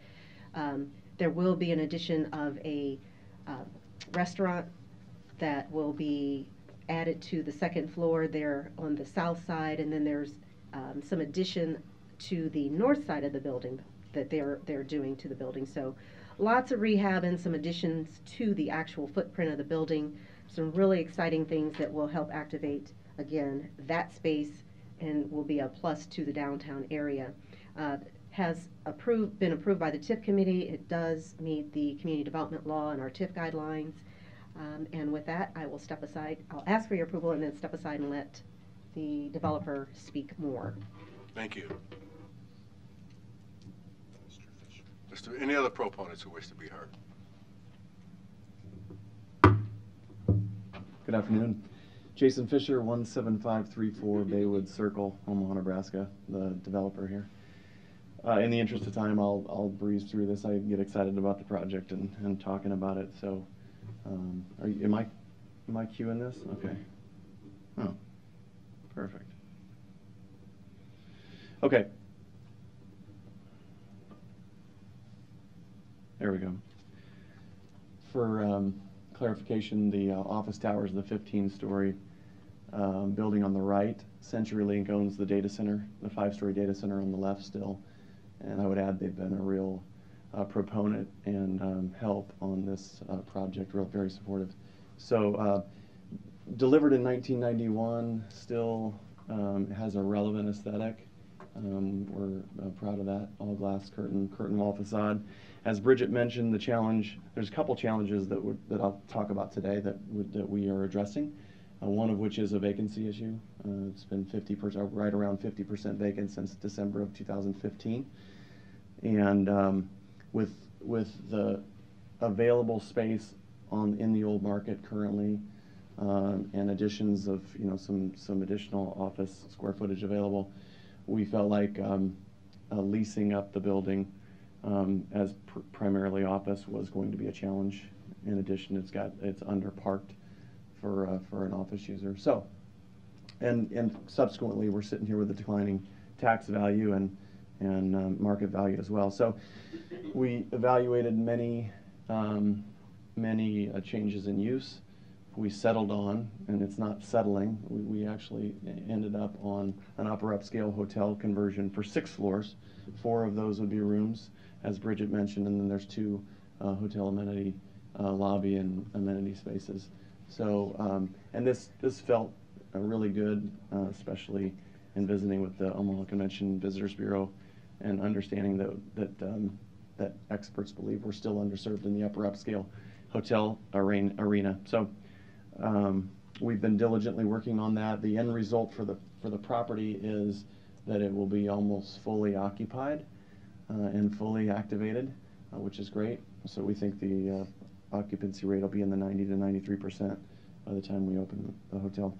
Um, there will be an addition of a uh, restaurant that will be added to the second floor there on the south side, and then there's um, some addition to the north side of the building that they're they're doing to the building. So lots of rehab and some additions to the actual footprint of the building. Some really exciting things that will help activate again that space and will be a plus to the downtown area. Uh, has approved been approved by the TIF committee. It does meet the community development law and our TIF guidelines. Um, and with that, I will step aside. I'll ask for your approval and then step aside and let the developer speak more. Thank you. There any other proponents who wish to be heard? Good afternoon. Jason Fisher, 17534 Baywood Circle, Omaha, Nebraska, the developer here. Uh, in the interest of time, I'll, I'll breeze through this. I get excited about the project and, and talking about it. So, um, are you, am I, am I cueing this? Okay. Oh, perfect. Okay. There we go. For um, clarification, the uh, office towers, the 15-story um, building on the right. CenturyLink owns the data center, the five-story data center on the left still. And I would add they've been a real uh, proponent and um, help on this uh, project, real very supportive. So uh, delivered in 1991, still um, has a relevant aesthetic. Um, we're uh, proud of that. All glass curtain, curtain wall facade. As Bridget mentioned, the challenge, there's a couple challenges that, that I'll talk about today that, that we are addressing. Uh, one of which is a vacancy issue. Uh, it's been 50%, right around 50% vacant since December of 2015. And um, with, with the available space on, in the old market currently, um, and additions of, you know, some, some additional office square footage available, we felt like um, uh, leasing up the building um, as pr primarily office was going to be a challenge. In addition, it's got, it's underparked for, uh, for an office user. So, and, and subsequently, we're sitting here with a declining tax value and, and um, market value as well. So we evaluated many, um, many uh, changes in use. We settled on, and it's not settling, we, we actually ended up on an upper upscale hotel conversion for six floors. Four of those would be rooms, as Bridget mentioned, and then there's two uh, hotel amenity uh, lobby and amenity spaces. So, um, and this, this felt uh, really good, uh, especially in visiting with the Omaha Convention Visitors Bureau and understanding that, that, um, that experts believe we're still underserved in the upper upscale hotel arena. So um, we've been diligently working on that. The end result for the, for the property is that it will be almost fully occupied and fully activated, uh, which is great. So we think the uh, occupancy rate will be in the 90 to 93 percent by the time we open the hotel.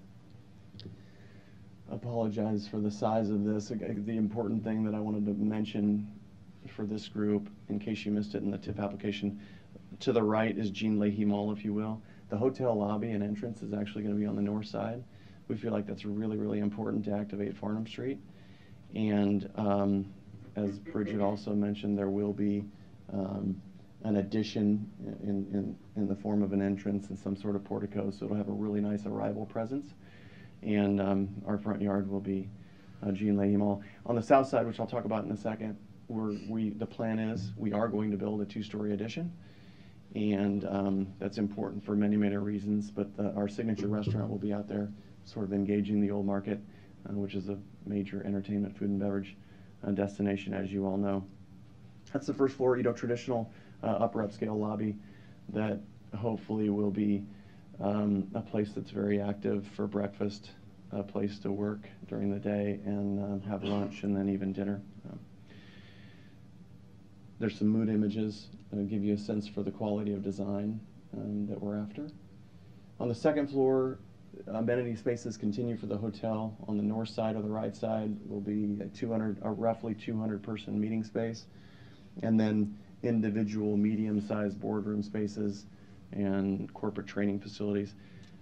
Apologize for the size of this. The important thing that I wanted to mention for this group, in case you missed it in the TIF application, to the right is Gene Leahy Mall, if you will. The hotel lobby and entrance is actually going to be on the north side. We feel like that's really, really important to activate Farnam Street. And um, as Bridget also mentioned, there will be um, an addition in, in, in the form of an entrance and some sort of portico, so it'll have a really nice arrival presence. And um, our front yard will be uh, Gene Leahy Mall. On the south side, which I'll talk about in a second, we're, we, the plan is we are going to build a two-story addition. And um, that's important for many, many reasons, but the, our signature restaurant will be out there sort of engaging the old market, uh, which is a major entertainment, food and beverage destination, as you all know. That's the first floor, Edo traditional uh, upper upscale lobby that hopefully will be um, a place that's very active for breakfast, a place to work during the day and um, have lunch and then even dinner. Um, there's some mood images that give you a sense for the quality of design um, that we're after. On the second floor, amenity spaces continue for the hotel. On the north side or the right side will be a 200, a roughly 200 person meeting space. And then individual medium-sized boardroom spaces and corporate training facilities,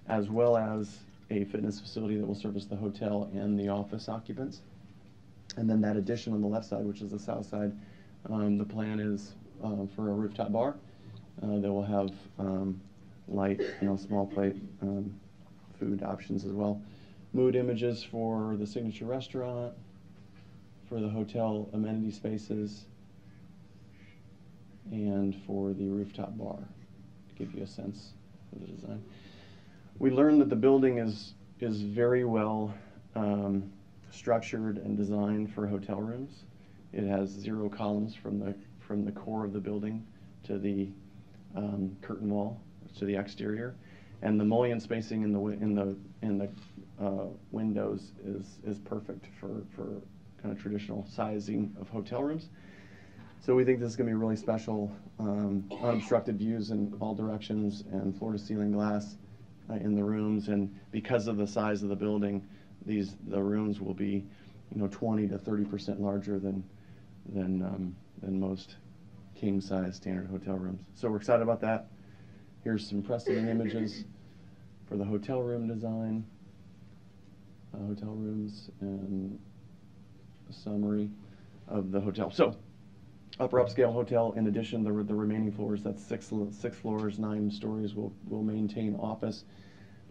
as well as a fitness facility that will service the hotel and the office occupants. And then that addition on the left side, which is the south side, um, the plan is uh, for a rooftop bar uh, that will have um, light, you know, small plate um, food options as well. Mood images for the signature restaurant, for the hotel amenity spaces, and for the rooftop bar to give you a sense of the design. We learned that the building is is very well um, structured and designed for hotel rooms. It has zero columns from the from the core of the building to the um, curtain wall to the exterior, and the mullion spacing in the in the in the uh, windows is is perfect for for kind of traditional sizing of hotel rooms. So we think this is going to be really special, um, unobstructed views in all directions and floor-to-ceiling glass uh, in the rooms. And because of the size of the building, these the rooms will be, you know, 20 to 30 percent larger than than um, than most king-size standard hotel rooms. So we're excited about that. Here's some precedent images for the hotel room design, uh, hotel rooms, and a summary of the hotel. So upper upscale hotel. In addition, the, the remaining floors, that's six, six floors, nine stories, will, will maintain office.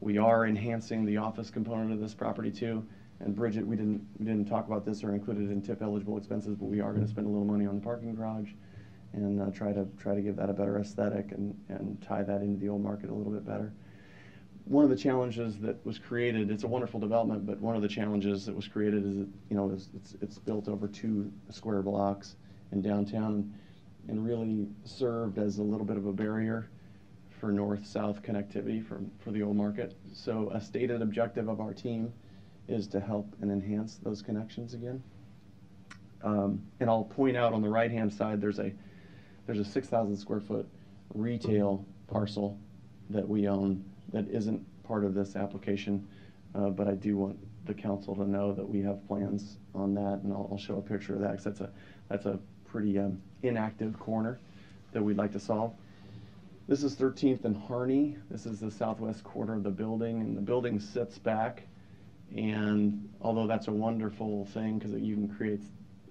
We are enhancing the office component of this property too. And Bridget, we didn't, we didn't talk about this or include it in TIF eligible expenses, but we are gonna spend a little money on the parking garage and uh, try to, try to give that a better aesthetic and, and tie that into the old market a little bit better. One of the challenges that was created, it's a wonderful development, but one of the challenges that was created is, that, you know, it's, it's, it's built over two square blocks in downtown and really served as a little bit of a barrier for north-south connectivity for, for the old market. So a stated objective of our team is to help and enhance those connections again. Um, and I'll point out on the right-hand side, there's a there's a 6,000 square foot retail parcel that we own that isn't part of this application, uh, but I do want the council to know that we have plans on that, and I'll, I'll show a picture of that because that's a that's a pretty um, inactive corner that we'd like to solve. This is 13th and Harney. This is the southwest corner of the building, and the building sits back. And although that's a wonderful thing because you can create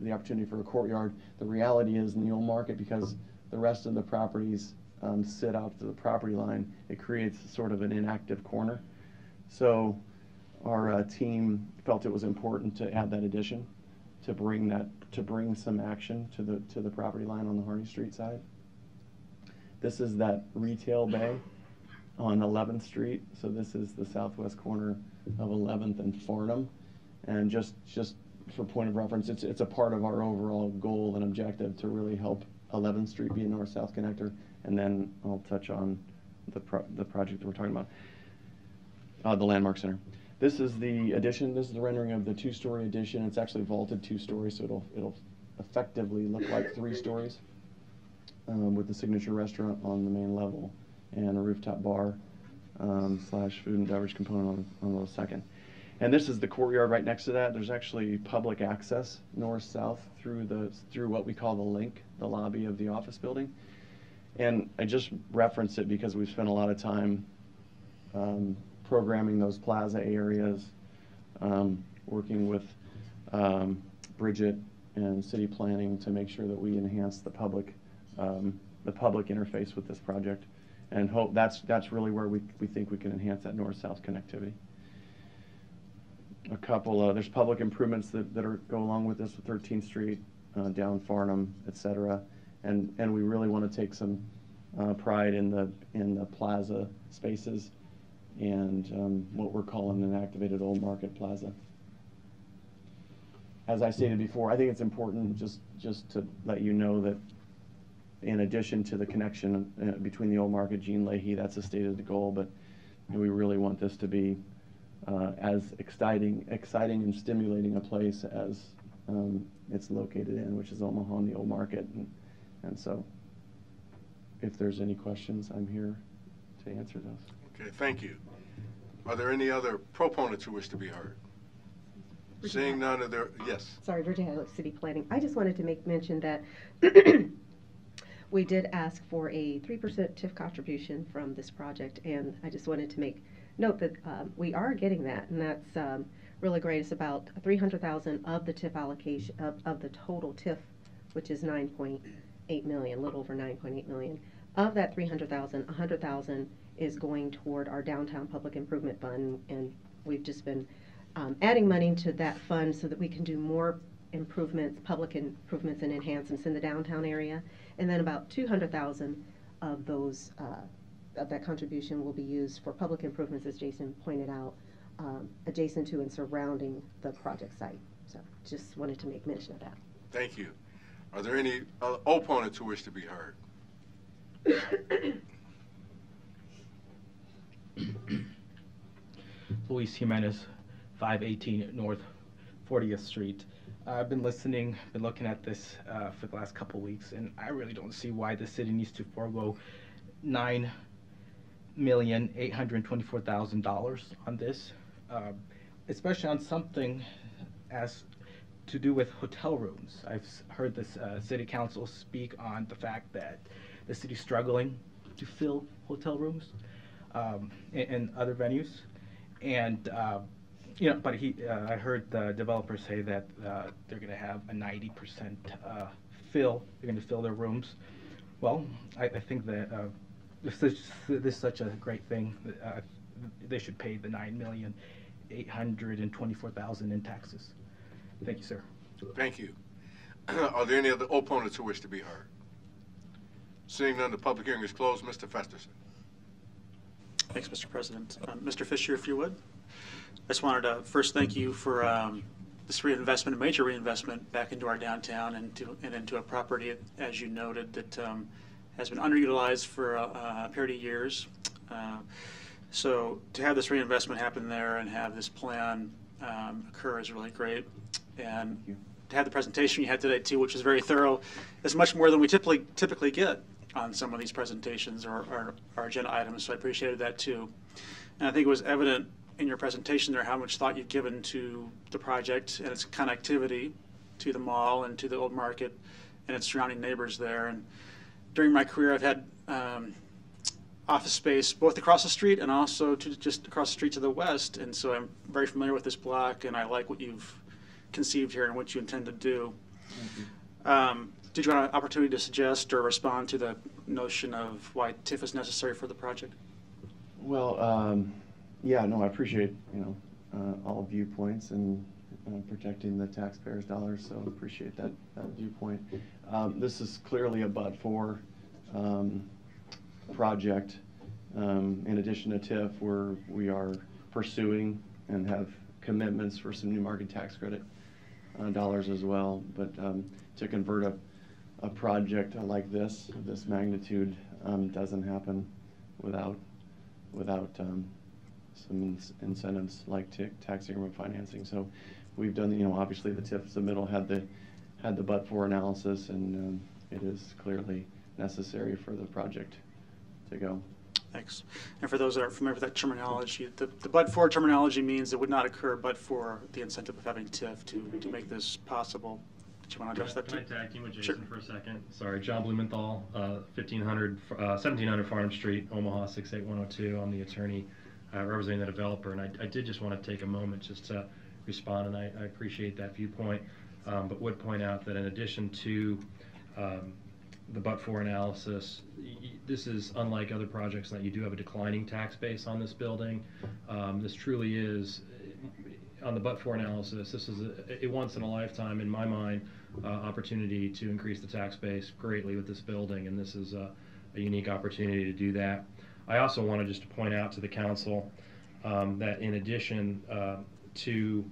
the opportunity for a courtyard, the reality is in the old market because the rest of the properties um, sit out to the property line, it creates sort of an inactive corner. So our uh, team felt it was important to add that addition to bring that to bring some action to the to the property line on the Harney Street side. This is that retail bay on 11th Street. So this is the southwest corner of 11th and Farnam. And just just for point of reference, it's it's a part of our overall goal and objective to really help 11th Street be a north-south connector. And then I'll touch on the pro the project that we're talking about, uh, the Landmark Center. This is the addition. This is the rendering of the two-story addition. It's actually vaulted two stories, so it'll it'll effectively look like three stories um, with the signature restaurant on the main level and a rooftop bar um, slash food and beverage component on, on the second. And this is the courtyard right next to that. There's actually public access north-south through the through what we call the link, the lobby of the office building. And I just reference it because we've spent a lot of time um, programming those plaza areas, um, working with um, Bridget and city planning to make sure that we enhance the public um, the public interface with this project, and hope that's that's really where we we think we can enhance that north-south connectivity. A couple uh, there's public improvements that that are go along with this with 13th Street, uh, down Farnam, et cetera, and and we really want to take some uh, pride in the in the plaza spaces and um, what we're calling an activated old market plaza. As I stated before, I think it's important just just to let you know that in addition to the connection uh, between the old market, Gene Leahy, that's a stated goal, but we really want this to be uh, as exciting, exciting and stimulating a place as um, it's located in, which is Omaha and the old market. And, and so if there's any questions, I'm here to answer those. Okay, thank you. Are there any other proponents who wish to be heard? Seeing none of there, yes. Sorry, Virginia City Planning. I just wanted to make mention that *clears throat* we did ask for a 3% TIF contribution from this project, and I just wanted to make note that um, we are getting that, and that's um, really great. It's about 300,000 of the TIF allocation of, of the total TIF, which is 9.8 million, a little over 9.8 million. Of that 300,000, 100,000 is going toward our downtown public improvement fund, and we've just been um, adding money to that fund so that we can do more improvements, public improvements and enhancements in the downtown area. And then about 200,000 of those, uh, of that contribution will be used for public improvements, as Jason pointed out, um, adjacent to and surrounding the project site. So just wanted to make mention of that. Thank you. Are there any uh, opponents who wish to be heard? *coughs* Luis Jimenez, 518 North 40th Street. Uh, I've been listening, been looking at this uh, for the last couple weeks, and I really don't see why the city needs to forego nine million eight hundred twenty-four thousand dollars on this, uh, especially on something as to do with hotel rooms. I've heard this uh, city council speak on the fact that the city's struggling to fill hotel rooms um, and, other venues, and uh, you know, but he, uh, I heard the developers say that uh, they're going to have a 90% uh, fill. They're going to fill their rooms. Well, I, I think that uh, this, is, this is such a great thing. Uh, they should pay the nine million eight hundred and twenty-four thousand in taxes. Thank you, sir. Thank you. *clears throat* Are there any other opponents who wish to be heard? Seeing none, the public hearing is closed. Mr. Festersen. Thanks, Mr. President. Um, Mr. Fisher, if you would. I just wanted to first thank you for um, this reinvestment, a major reinvestment back into our downtown and, to, and into a property, as you noted, that um, has been underutilized for a, a period of years. Uh, so to have this reinvestment happen there and have this plan um, occur is really great. And to have the presentation you had today too, which is very thorough, is much more than we typically typically get on some of these presentations or, or our agenda items. So I appreciated that too. And I think it was evident in your presentation there how much thought you've given to the project and its connectivity to the mall and to the old market and its surrounding neighbors there. And during my career, I've had um, office space both across the street and also to just across the street to the west. And so I'm very familiar with this block, and I like what you've conceived here and what you intend to do. Um, did you want an opportunity to suggest or respond to the notion of why TIF is necessary for the project? Well, um, yeah, no, I appreciate, you know, uh, all viewpoints and protecting the taxpayers' dollars, so appreciate that, that viewpoint. Um, this is clearly a but-for um, project. Um, in addition to TIF, we're, we are pursuing and have commitments for some new market tax credit uh, dollars as well. But um, to convert a, a project like this, this magnitude, um, doesn't happen without, without some incentives like ta- tax increment financing. So we've done, you know, obviously the TIF submittal had the, had the but-for analysis, and um, it is clearly necessary for the project to go. Thanks. And for those that aren't familiar with that terminology, the, the but-for terminology means it would not occur but for the incentive of having TIF to, to make this possible. Did you want to address that? Can I too? tag team with Sure. Jason for a second? Sorry, John Blumenthal, uh, 1500, uh, 1700 Farnam Street, Omaha, 68102. I'm the attorney uh, representing the developer, and I, I did just want to take a moment just to respond, and I, I appreciate that viewpoint, um, but would point out that in addition to um, the but-for analysis, this is unlike other projects that you do have a declining tax base on this building. Um, This truly is, on the but-for analysis, this is a, a once in a lifetime, in my mind, uh, opportunity to increase the tax base greatly with this building, and this is a, a unique opportunity to do that. I also wanted just to point out to the council um, that in addition uh, to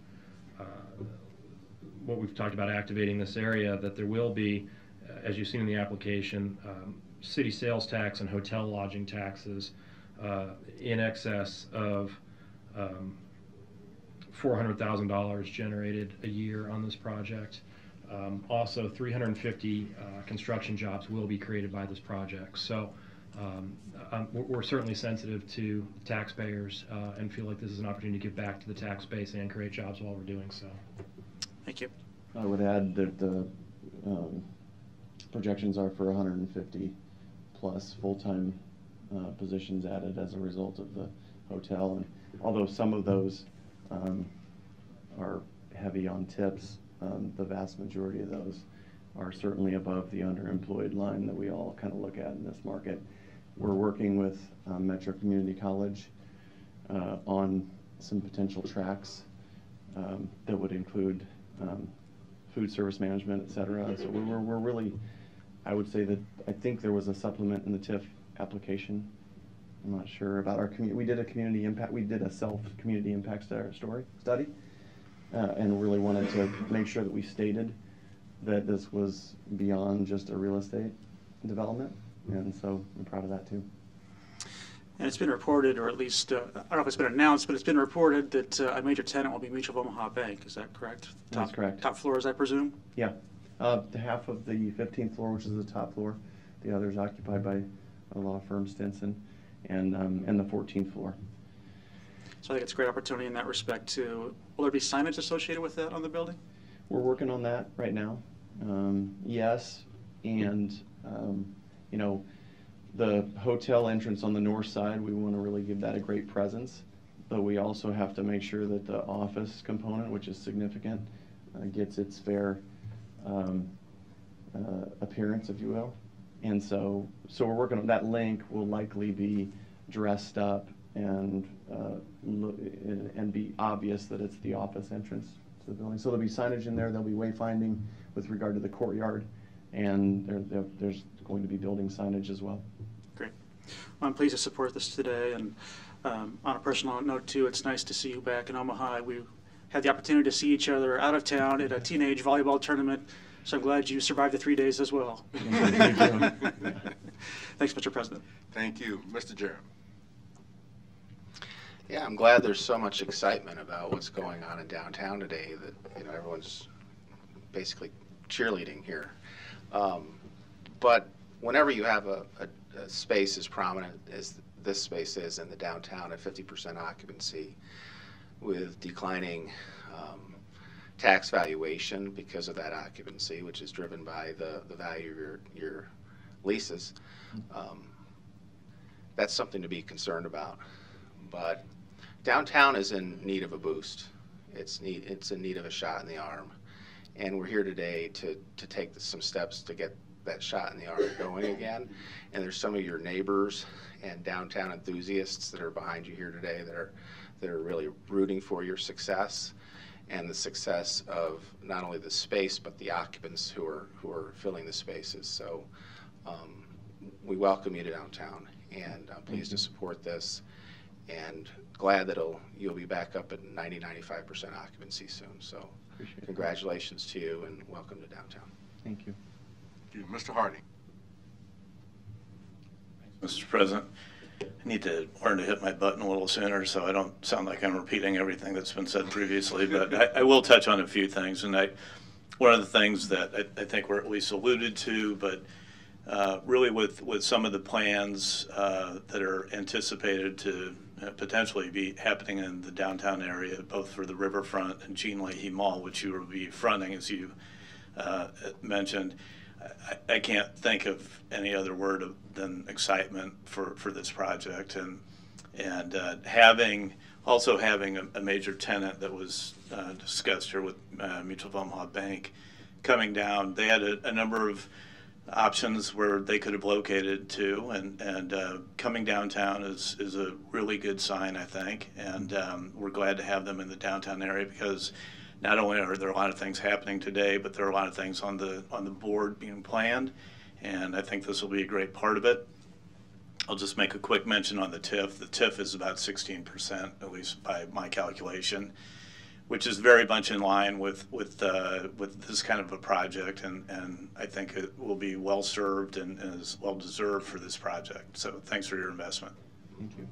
what we've talked about activating this area, that there will be, uh, as you've seen in the application, um, city sales tax and hotel lodging taxes uh, in excess of um, $400,000 generated a year on this project. Um, Also, 350 uh, construction jobs will be created by this project. So um, um, we're certainly sensitive to taxpayers uh, and feel like this is an opportunity to give back to the tax base and create jobs while we're doing so. Thank you. I would add that the um, projections are for 150 plus full-time uh, positions added as a result of the hotel. And although some of those um, are heavy on tips, um, the vast majority of those are certainly above the underemployed line that we all kind of look at in this market. We're working with um, Metro Community College uh, on some potential tracks um, that would include um, food service management, et cetera. So we're, we're really, I would say that, I think there was a supplement in the TIF application. I'm not sure about our community, we did a community impact, we did a self-community impact sta- story, study. Uh, and really wanted to make sure that we stated that this was beyond just a real estate development. And so I'm proud of that too. And it's been reported, or at least, uh, I don't know if it's been announced, but it's been reported that uh, a major tenant will be Mutual of Omaha Bank. Is that correct? That's Top- correct. Top floors, I presume? Yeah, uh, the half of the 15th floor, which is the top floor, the other is occupied by a law firm, Stinson, and, um, and the 14th floor. So I think it's a great opportunity in that respect too. Will there be signage associated with that on the building? We're working on that right now. Um, yes, and, um, you know, the hotel entrance on the north side, we want to really give that a great presence. but we also have to make sure that the office component, which is significant, uh, gets its fair um, uh, appearance, if you will. And so, so we're working on that link will likely be dressed up and uh, lo- and be obvious that it's the office entrance to the building. So there'll be signage in there. There'll be wayfinding with regard to the courtyard, and there, there, there's going to be building signage as well. Great. Well, I'm pleased to support this today, and um, on a personal note too, it's nice to see you back in Omaha. We had the opportunity to see each other out of town at a teenage volleyball tournament, so I'm glad you survived the three days as well. *laughs* Thanks, Mr. President. Thank you. Mr. Jerram. Yeah, I'm glad there's so much excitement about what's going on in downtown today that, you know, everyone's basically cheerleading here. Um, But whenever you have a, a, space as prominent as this space is in the downtown at 50% occupancy with declining um, tax valuation because of that occupancy, which is driven by the, the value of your, your leases, um, that's something to be concerned about. But downtown is in need of a boost. It's need, it's in need of a shot in the arm. And we're here today to, to take some steps to get that shot in the arm going again. And there's some of your neighbors and downtown enthusiasts that are behind you here today that are, that are really rooting for your success and the success of not only the space, but the occupants who are, who are filling the spaces. So um, we welcome you to downtown, and I'm pleased to support this, and glad that it'll, you'll be back up at 90, 95% occupancy soon. So Appreciate congratulations to you, and welcome to downtown. Thank you. You. Mr. Harding. Mr. President, I need to learn to hit my button a little sooner so I don't sound like I'm repeating everything that's been said previously, but I, I will touch on a few things. And I, one of the things that I, I think were at least alluded to, but uh, really with, with some of the plans uh, that are anticipated to uh, potentially be happening in the downtown area, both for the riverfront and Gene Leahy Mall, which you will be fronting, as you uh, mentioned. I, I can't think of any other word of, than excitement for, for this project and and uh, having also having a, a major tenant that was uh, discussed here with uh, Mutual of Omaha Bank coming down. They had a, a number of options where they could have located to, and and uh, coming downtown is is a really good sign, I think. And um, we're glad to have them in the downtown area because not only are there a lot of things happening today, but there are a lot of things on the on the board being planned, and I think this will be a great part of it. I'll just make a quick mention on the TIF. The TIF is about 16%, at least by my calculation, which is very much in line with with uh, with this kind of a project, and and I think it will be well served and, and is well deserved for this project. So thanks for your investment. Thank you.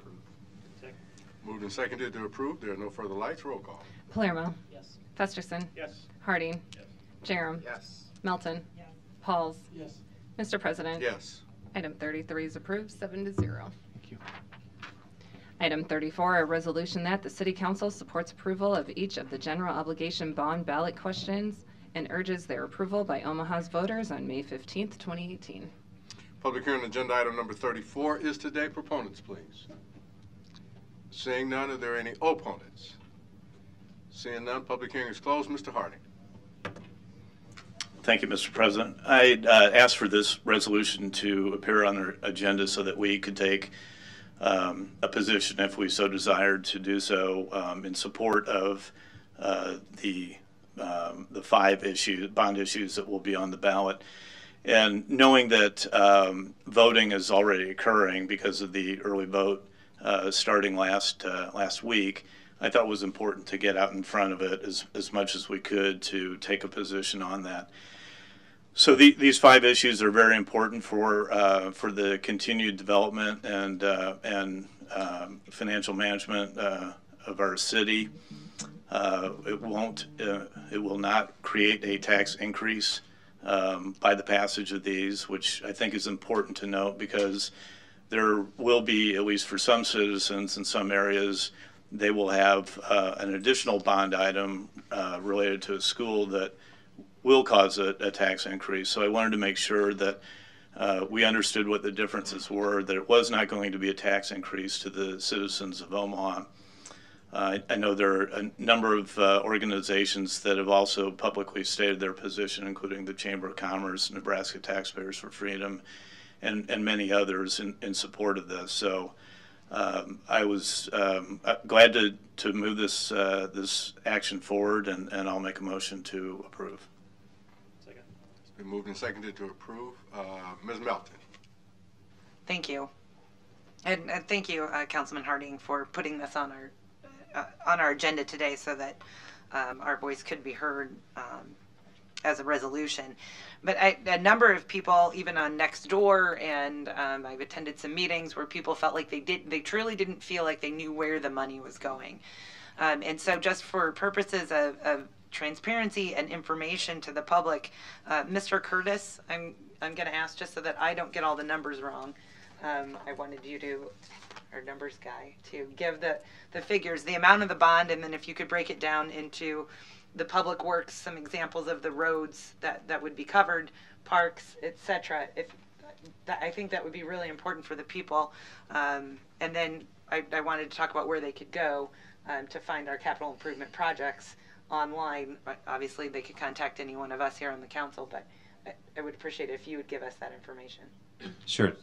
Moved and seconded to approve. There are no further lights. Roll call. Palermo. Yes. Festersen. Yes. Harding. Yes. Jerram. Yes. Melton. Pahls. Yes. Mr. President. Yes. Item 33 is approved, seven to zero. Thank you. Item 34, a resolution that the City Council supports approval of each of the general obligation bond ballot questions and urges their approval by Omaha's voters on May 15th, 2018. Public hearing agenda item number 34 is today. Proponents, please. Seeing none, are there any opponents? Seeing none, public hearing is closed. Mr. Harding. Thank you, Mr. President. I uh, asked for this resolution to appear on our agenda so that we could take um, a position, if we so desired, to do so um, in support of uh, the um, the five issues, bond issues that will be on the ballot. And knowing that um, voting is already occurring because of the early vote uh, starting last uh, last week, I thought was important to get out in front of it as, as much as we could to take a position on that. So the, these five issues are very important for uh, for the continued development and uh, and um, financial management uh, of our city. Uh, it won't uh, it will not create a tax increase um, by the passage of these, which I think is important to note because there will be at least for some citizens in some areas they will have uh, an additional bond item related to a school that will cause a, a tax increase. So I wanted to make sure that uh, we understood what the differences were, that it was not going to be a tax increase to the citizens of Omaha. Uh, I I know there are a number of uh, organizations that have also publicly stated their position, including the Chamber of Commerce, Nebraska Taxpayers for Freedom, and, and many others in, in support of this. So um, I was um, uh, glad to, to move this, uh, this action forward, and, and I'll make a motion to approve. Second. It's been moved and seconded to approve. Uh, Ms. Melton? Thank you. And, and thank you, uh, Councilman Harding, for putting this on our, uh, on our agenda today so that um, our voice could be heard um, as a resolution. But I, a number of people, even on Nextdoor, and um, I've attended some meetings where people felt like they did, they truly didn't feel like they knew where the money was going. Um, and so, just for purposes of, of transparency and information to the public, uh, Mr. Curtis, I'm I'm going to ask just so that I don't get all the numbers wrong. Um, I wanted you to, our numbers guy, to give the the figures, the amount of the bond, and then if you could break it down into the public works, some examples of the roads that that would be covered, parks, etc. If that, I think that would be really important for the people. Um, and then I, I wanted to talk about where they could go um, to find our capital improvement projects online. Obviously, they could contact any one of us here on the council, but I, I would appreciate it if you would give us that information. Sure.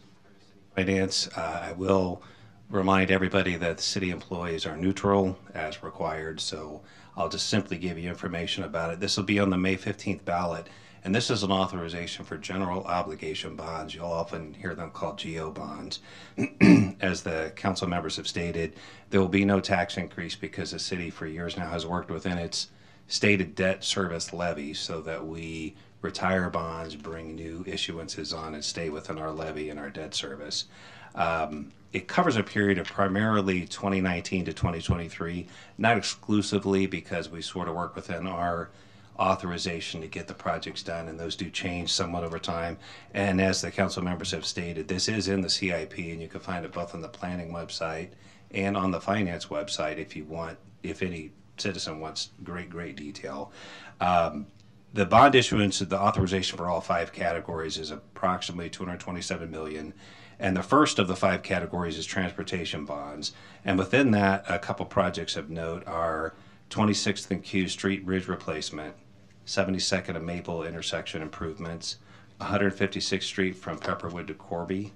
Finance, uh, I will remind everybody that city employees are neutral as required, so I'll just simply give you information about it. This will be on the May 15th ballot, and this is an authorization for general obligation bonds. You'll often hear them called GO bonds. *clears throat* As the council members have stated, there will be no tax increase because the city for years now has worked within its stated debt service levy so that we retire bonds, bring new issuances on, and stay within our levy and our debt service. Um, it covers a period of primarily 2019 to 2023, not exclusively because we sort of work within our authorization to get the projects done, and those do change somewhat over time. And as the council members have stated, this is in the CIP, and you can find it both on the planning website and on the finance website if you want, if any citizen wants great, great detail. Um, the bond issuance, the authorization for all five categories is approximately 227 million. And the first of the five categories is transportation bonds. And within that, a couple projects of note are 26th and Q Street Bridge replacement, 72nd and Maple intersection improvements, 156th Street from Pepperwood to Corby,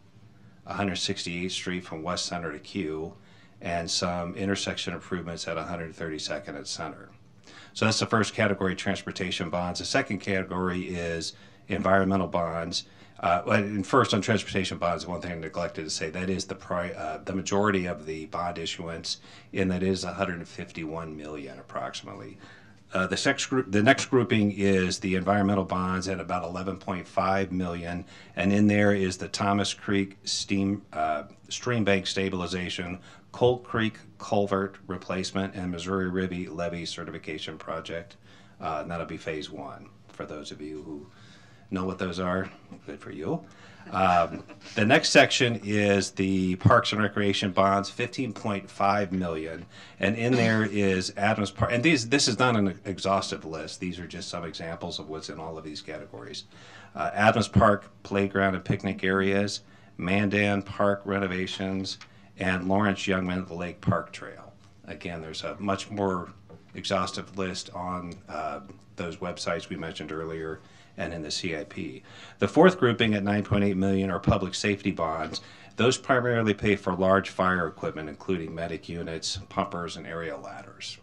168th Street from West Center to Q, and some intersection improvements at 132nd at Center. So that's the first category, transportation bonds. The second category is environmental bonds. Uh, and first on transportation bonds, one thing I neglected to say that is the pri- uh, the majority of the bond issuance, and that is 151 million approximately. Uh, the next group, the next grouping is the environmental bonds at about 11.5 million, and in there is the Thomas Creek steam uh, stream bank stabilization, Cole Creek culvert replacement, and Missouri River levee certification project. Uh, and that'll be phase one for those of you who know what those are. Good for you. Um, the next section is the Parks and Recreation bonds, 15.5 million, and in there is Adams Park. And these, this is not an exhaustive list. These are just some examples of what's in all of these categories. Uh, Adams Park playground and picnic areas, Mandan Park renovations, and Lawrence Youngman the Lake Park Trail. Again, there's a much more exhaustive list on uh, those websites we mentioned earlier and in the CIP. The fourth grouping at 9.8 million are public safety bonds. Those primarily pay for large fire equipment, including medic units, pumpers, and aerial ladders.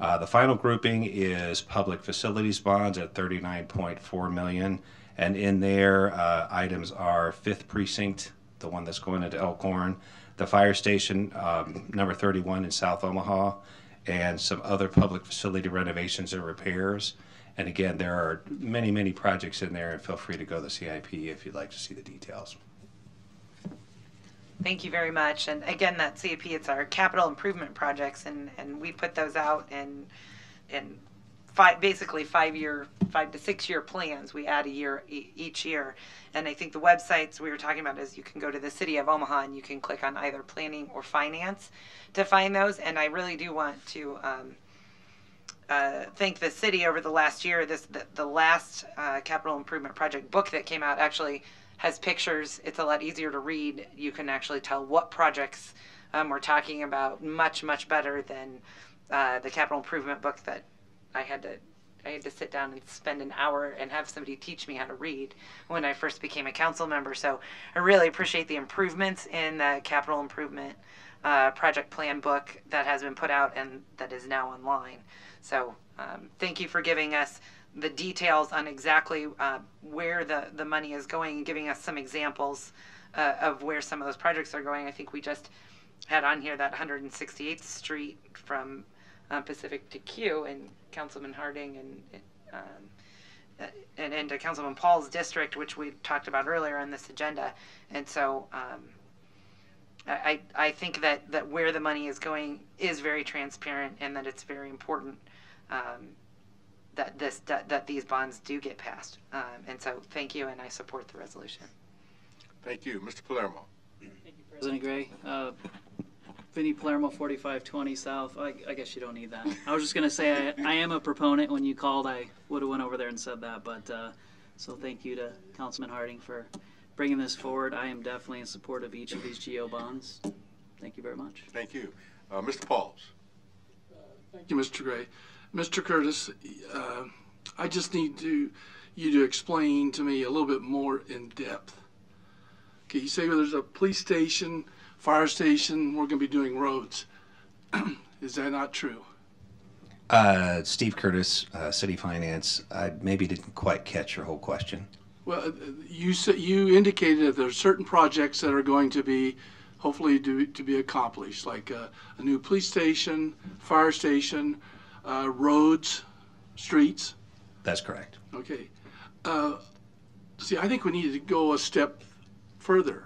Uh, the final grouping is public facilities bonds at 39.4 million, and in there uh, items are Fifth Precinct, the one that's going into Elkhorn, the fire station um, number 31 in South Omaha, and some other public facility renovations and repairs. And again, there are many, many projects in there, and feel free to go to the CIP if you'd like to see the details. Thank you very much. And again, that CIP, it's our capital improvement projects, and, and we put those out in, in five, basically five year, five to six year plans. We add a year e- each year. And I think the websites we were talking about is you can go to the city of Omaha and you can click on either planning or finance to find those. And I really do want to um, uh, thank the city over the last year. This the, the last uh, capital improvement project book that came out actually has pictures, it's a lot easier to read. You can actually tell what projects um, we're talking about much, much better than uh, the capital improvement book that I had to I had to sit down and spend an hour and have somebody teach me how to read when I first became a council member. So I really appreciate the improvements in the capital improvement uh, project plan book that has been put out and that is now online. So um, thank you for giving us the details on exactly uh, where the, the money is going and giving us some examples uh, of where some of those projects are going. I think we just had on here that 168th Street from uh, Pacific to Q and Councilman Harding and um, and into Councilman Pahls' district, which we talked about earlier on this agenda. And so um, I I think that that where the money is going is very transparent and that it's very important. Um, that this that, that these bonds do get passed, um, and so thank you, and I support the resolution. Thank you, Mr. Palermo. Thank you, President Gray, uh, Vinnie Palermo, 4520 South. I, I guess you don't need that. I was just gonna say I, I am a proponent. When you called, I would have went over there and said that. But uh, so thank you to Councilman Harding for bringing this forward. I am definitely in support of each of these GO bonds. Thank you very much. Thank you. Uh, Mr. Pahls. Thank you, Mr. Gray. Mr. Curtis, uh, I just need to you to explain to me a little bit more in depth. Okay, you say there's a police station, fire station, we're going to be doing roads. *clears throat* Is that not true? Uh, Steve Curtis, uh, City Finance. I maybe didn't quite catch your whole question. Well, uh, you you indicated that there are certain projects that are going to be hopefully to, to be accomplished, like uh, a new police station, fire station, uh, roads, streets. That's correct. Okay. Uh, see, I think we need to go a step further.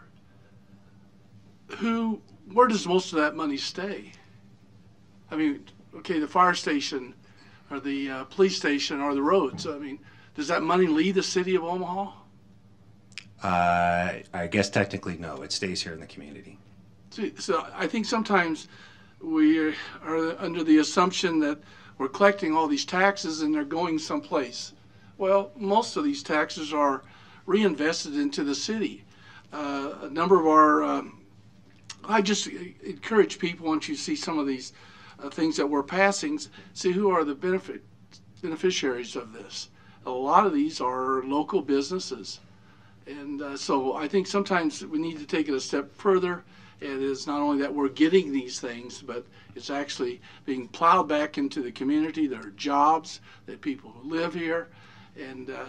Who, where does most of that money stay? I mean, okay, the fire station, or the uh, police station, or the roads. I mean, does that money leave the city of Omaha? Uh, I guess technically no. It stays here in the community. See, so I think sometimes we are under the assumption that we're collecting all these taxes and they're going someplace. Well, most of these taxes are reinvested into the city. Uh, a number of our, um, I just encourage people once you see some of these uh, things that we're passing, see who are the benefit beneficiaries of this. A lot of these are local businesses. And uh, so I think sometimes we need to take it a step further. It is not only that we're getting these things, but it's actually being plowed back into the community. There are jobs that people who live here. And uh,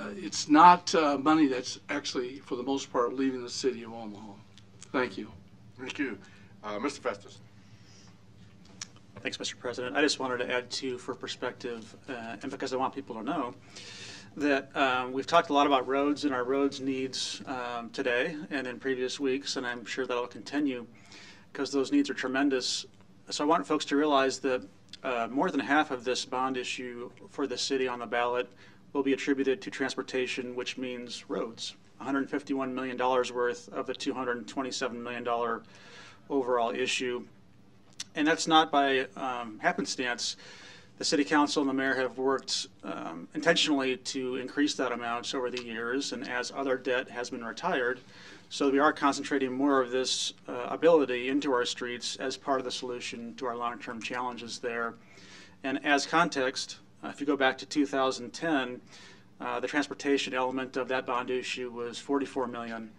uh, it's not uh, money that's actually, for the most part, leaving the city of Omaha. Thank you. Thank you. Uh, Mr. Festersen. Thanks, Mr. President. I just wanted to add to, for perspective, uh, and because I want people to know, that um, we've talked a lot about roads and our roads needs um, today and in previous weeks, and I'm sure that'll continue because those needs are tremendous. So I want folks to realize that uh, more than half of this bond issue for the city on the ballot will be attributed to transportation, which means roads. $151 million worth of the $227 million overall issue. And that's not by um, happenstance. The city council and the mayor have worked um, intentionally to increase that amount over the years, and as other debt has been retired, so we are concentrating more of this uh, ability into our streets as part of the solution to our long-term challenges there. And as context, uh, if you go back to 2010, uh, the transportation element of that bond issue was 44 million.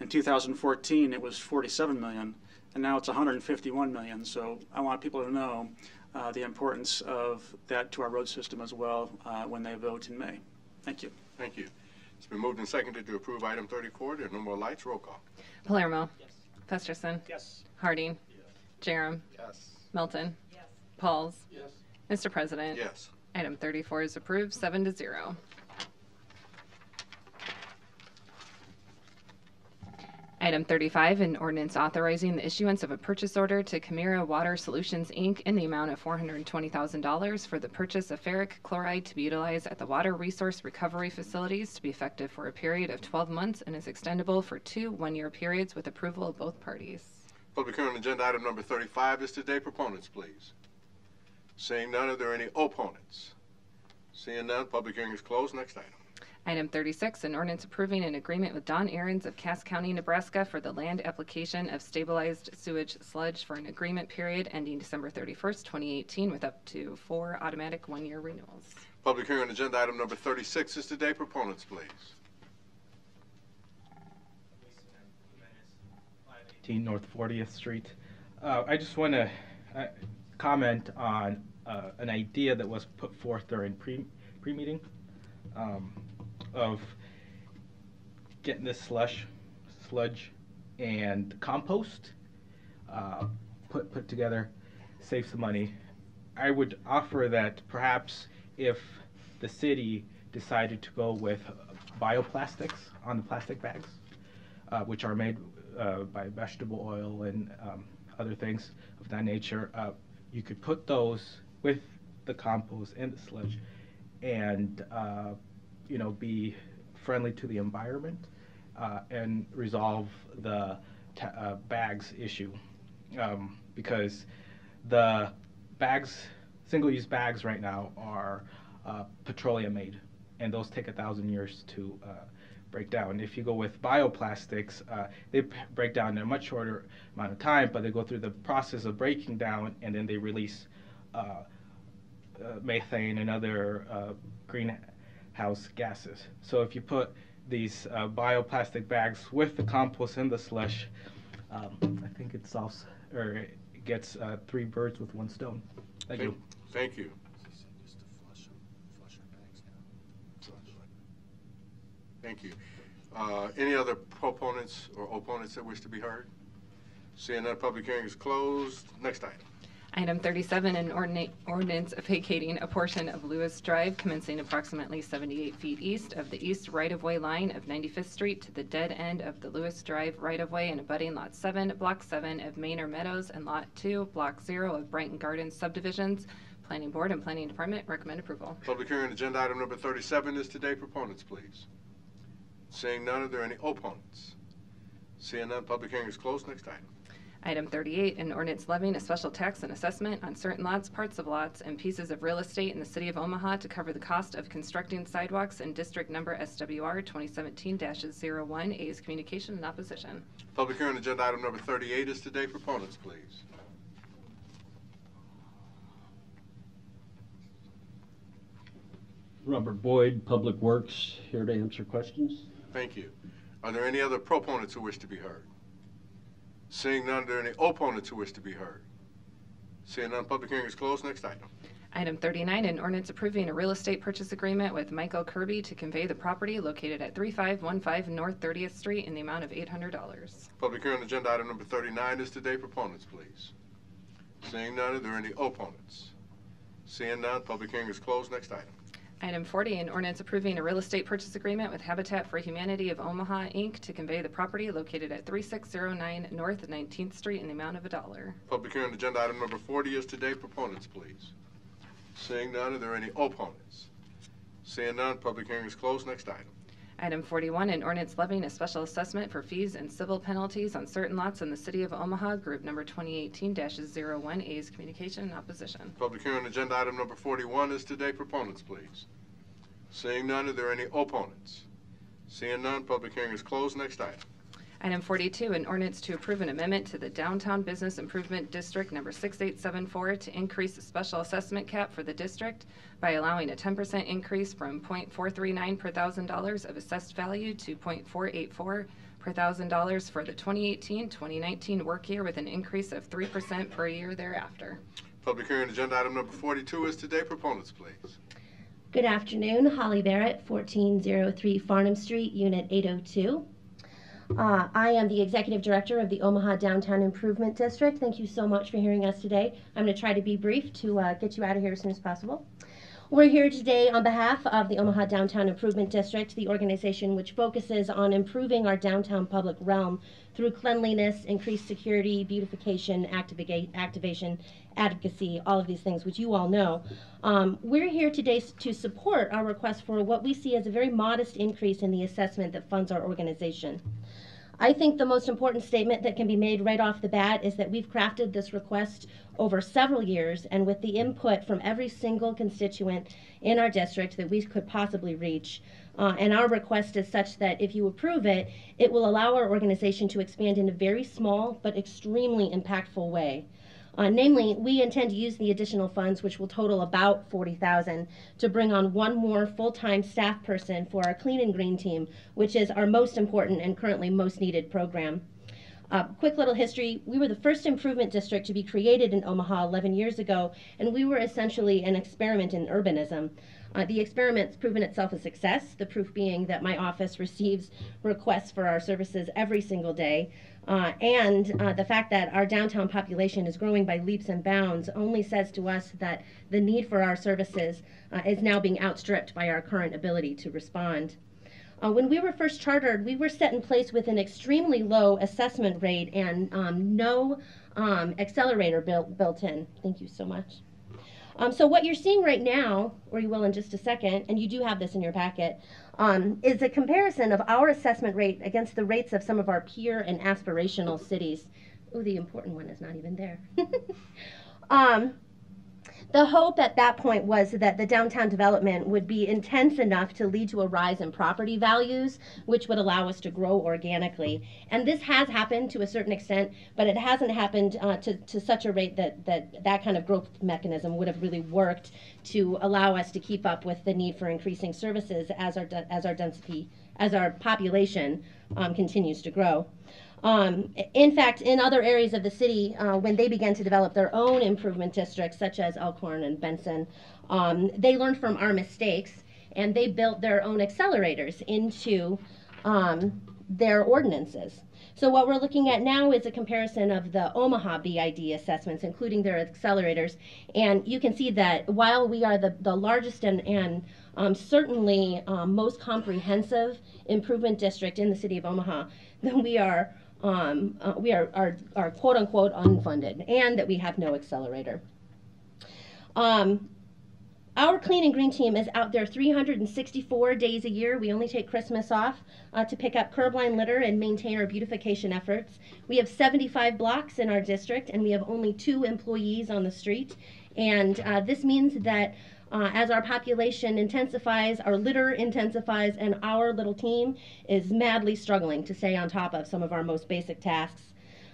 In 2014, it was 47 million, and now it's 151 million. So I want people to know uh, the importance of that to our road system as well uh, when they vote in May. Thank you. Thank you. It's been moved and seconded to approve item 34. There are no more lights. Roll call. Palermo. Yes. Festersen. Yes. Harding. Yes. Jerram. Yes. Melton. Yes. Pahls. Yes. Mr. President. Yes. Item 34 is approved, seven to zero. Item 35, an ordinance authorizing the issuance of a purchase order to Kemira Water Solutions, Inc. in the amount of $420,000 for the purchase of ferric chloride to be utilized at the water resource recovery facilities to be effective for a period of 12 months and is extendable for two one-year periods with approval of both parties. Public hearing agenda item number 35 is today. Proponents, please. Seeing none, are there any opponents? Seeing none, public hearing is closed. Next item. Item 36, an ordinance approving an agreement with Don Aaron's of Cass County, Nebraska for the land application of stabilized sewage sludge for an agreement period ending December 31st, 2018, with up to four automatic one-year renewals. Public hearing on agenda item number 36 is today. Proponents, please. 18 North 40th Street. Uh, I just want to uh, comment on uh, an idea that was put forth during pre pre-meeting um, of getting this slush, sludge, and compost uh, put put together, save some money. I would offer that perhaps if the city decided to go with bioplastics on the plastic bags, uh, which are made uh, by vegetable oil and um, other things of that nature, uh, you could put those with the compost and the sludge and uh, you know be friendly to the environment uh, and resolve the uh, bags issue um, because the bags single-use bags right now are uh, petroleum made and those take a thousand years to uh, break down. If you go with bioplastics, uh, they break down in a much shorter amount of time, but they go through the process of breaking down and then they release uh, uh, methane and other uh, greenhouse gases. So if you put these uh, bioplastic bags with the compost and the slush, um, I think it solves or it gets uh, three birds with one stone. Thank you. Thank you. Thank you. Uh, Any other proponents or opponents that wish to be heard? Seeing none, public hearing is closed. Next item. Item 37, an ordina- ordinance of vacating a portion of Lewis Drive commencing approximately 78 feet east of the east right-of-way line of 95th Street to the dead end of the Lewis Drive right-of-way and abutting Lot 7, Block 7 of Manor Meadows, and Lot 2, Block 0 of Brighton Gardens subdivisions. Planning Board and Planning Department recommend approval. Public hearing agenda item number 37 is today. Proponents, please. Seeing none, are there any opponents? Seeing none, public hearing is closed. Next item. Item 38, an ordinance levying a special tax and assessment on certain lots, parts of lots, and pieces of real estate in the city of Omaha to cover the cost of constructing sidewalks in district number SWR 2017-01. A is communication and opposition. Public hearing agenda item number 38 is today. Proponents, please. Robert Boyd, Public Works, here to answer questions. Thank you. Are there any other proponents who wish to be heard? Seeing none, are there any opponents who wish to be heard? Seeing none, public hearing is closed. Next item. Item 39, an ordinance approving a real estate purchase agreement with Michael Kirby to convey the property located at 3515 North 30th Street in the amount of $800. Public hearing on agenda item number 39 is today. Proponents, please. Seeing none, are there any opponents? Seeing none, public hearing is closed. Next item. Item 40, an ordinance approving a real estate purchase agreement with Habitat for Humanity of Omaha, Inc. to convey the property located at 3609 North 19th Street in the amount of a dollar. Public hearing agenda item number 40 is today. Proponents, please. Seeing none, are there any opponents? Seeing none, public hearing is closed. Next item. Item 41, an ordinance levying a special assessment for fees and civil penalties on certain lots in the city of Omaha, group number 2018-01. A is communication and opposition. Public hearing agenda item number 41 is today. Proponents, please. Seeing none, are there any opponents? Seeing none, public hearing is closed. Next item. Item 42, an ordinance to approve an amendment to the Downtown Business Improvement District Number 6874 to increase the special assessment cap for the district by allowing a 10% increase from .439 per thousand dollars of assessed value to .484 per thousand dollars for the 2018-2019 work year with an increase of 3% per year thereafter. Public hearing agenda item number 42 is today. Proponents, please. Good afternoon, Holly Barrett, 1403 Farnam Street, Unit 802. Uh, I am the Executive Director of the Omaha Downtown Improvement District. Thank you so much for hearing us today. I'm going to try to be brief to uh, get you out of here as soon as possible. We're here today on behalf of the Omaha Downtown Improvement District, the organization which focuses on improving our downtown public realm through cleanliness, increased security, beautification, activa- activation, advocacy, all of these things, which you all know. Um, we're here today to support our request for what we see as a very modest increase in the assessment that funds our organization. I think the most important statement that can be made right off the bat is that we've crafted this request over several years and with the input from every single constituent in our district that we could possibly reach. Uh, and our request is such that if you approve it, it will allow our organization to expand in a very small but extremely impactful way. Uh, namely, we intend to use the additional funds, which will total about 40,000, to bring on one more full-time staff person for our Clean and Green team, which is our most important and currently most needed program. Uh, quick little history, we were the first improvement district to be created in Omaha 11 years ago, and we were essentially an experiment in urbanism. Uh, the experiment's proven itself a success, the proof being that my office receives requests for our services every single day. Uh, and uh, the fact that our downtown population is growing by leaps and bounds only says to us that the need for our services uh, is now being outstripped by our current ability to respond. Uh, when we were first chartered, we were set in place with an extremely low assessment rate and um, no um, accelerator built, built in. Thank you so much. Um, so what you're seeing right now, or you will in just a second, and you do have this in your packet, um, is a comparison of our assessment rate against the rates of some of our peer and aspirational cities. Oh, the important one is not even there. *laughs* um, the hope at that point was that the downtown development would be intense enough to lead to a rise in property values, which would allow us to grow organically. And this has happened to a certain extent, but it hasn't happened uh, to, to such a rate that, that that kind of growth mechanism would have really worked to allow us to keep up with the need for increasing services as our, as our density, as our population um, continues to grow. Um, in fact, in other areas of the city, uh, when they began to develop their own improvement districts, such as Elkhorn and Benson, um, they learned from our mistakes and they built their own accelerators into um, their ordinances. So what we're looking at now is a comparison of the Omaha BID assessments, including their accelerators. And you can see that while we are the, the largest and, and um, certainly um, most comprehensive improvement district in the city of Omaha, then *laughs* we are um, uh, we are, are, are quote unquote unfunded and that we have no accelerator. Um, our clean and green team is out there 364 days a year. We only take Christmas off uh, to pick up curbline litter and maintain our beautification efforts. We have 75 blocks in our district and we have only two employees on the street. And uh, this means that uh, as our population intensifies, our litter intensifies, and our little team is madly struggling to stay on top of some of our most basic tasks.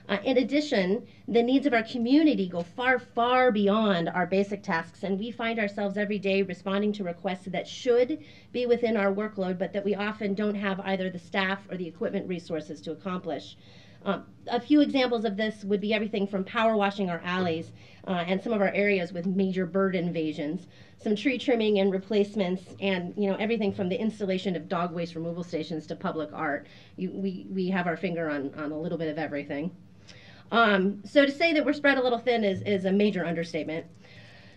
Uh, in addition, the needs of our community go far, far beyond our basic tasks, and we find ourselves every day responding to requests that should be within our workload, but that we often don't have either the staff or the equipment resources to accomplish. Um, a few examples of this would be everything from power washing our alleys uh, and some of our areas with major bird invasions, some tree trimming and replacements, and you know everything from the installation of dog waste removal stations to public art. You, we, we have our finger on, on a little bit of everything. Um, so to say that we're spread a little thin is, is a major understatement.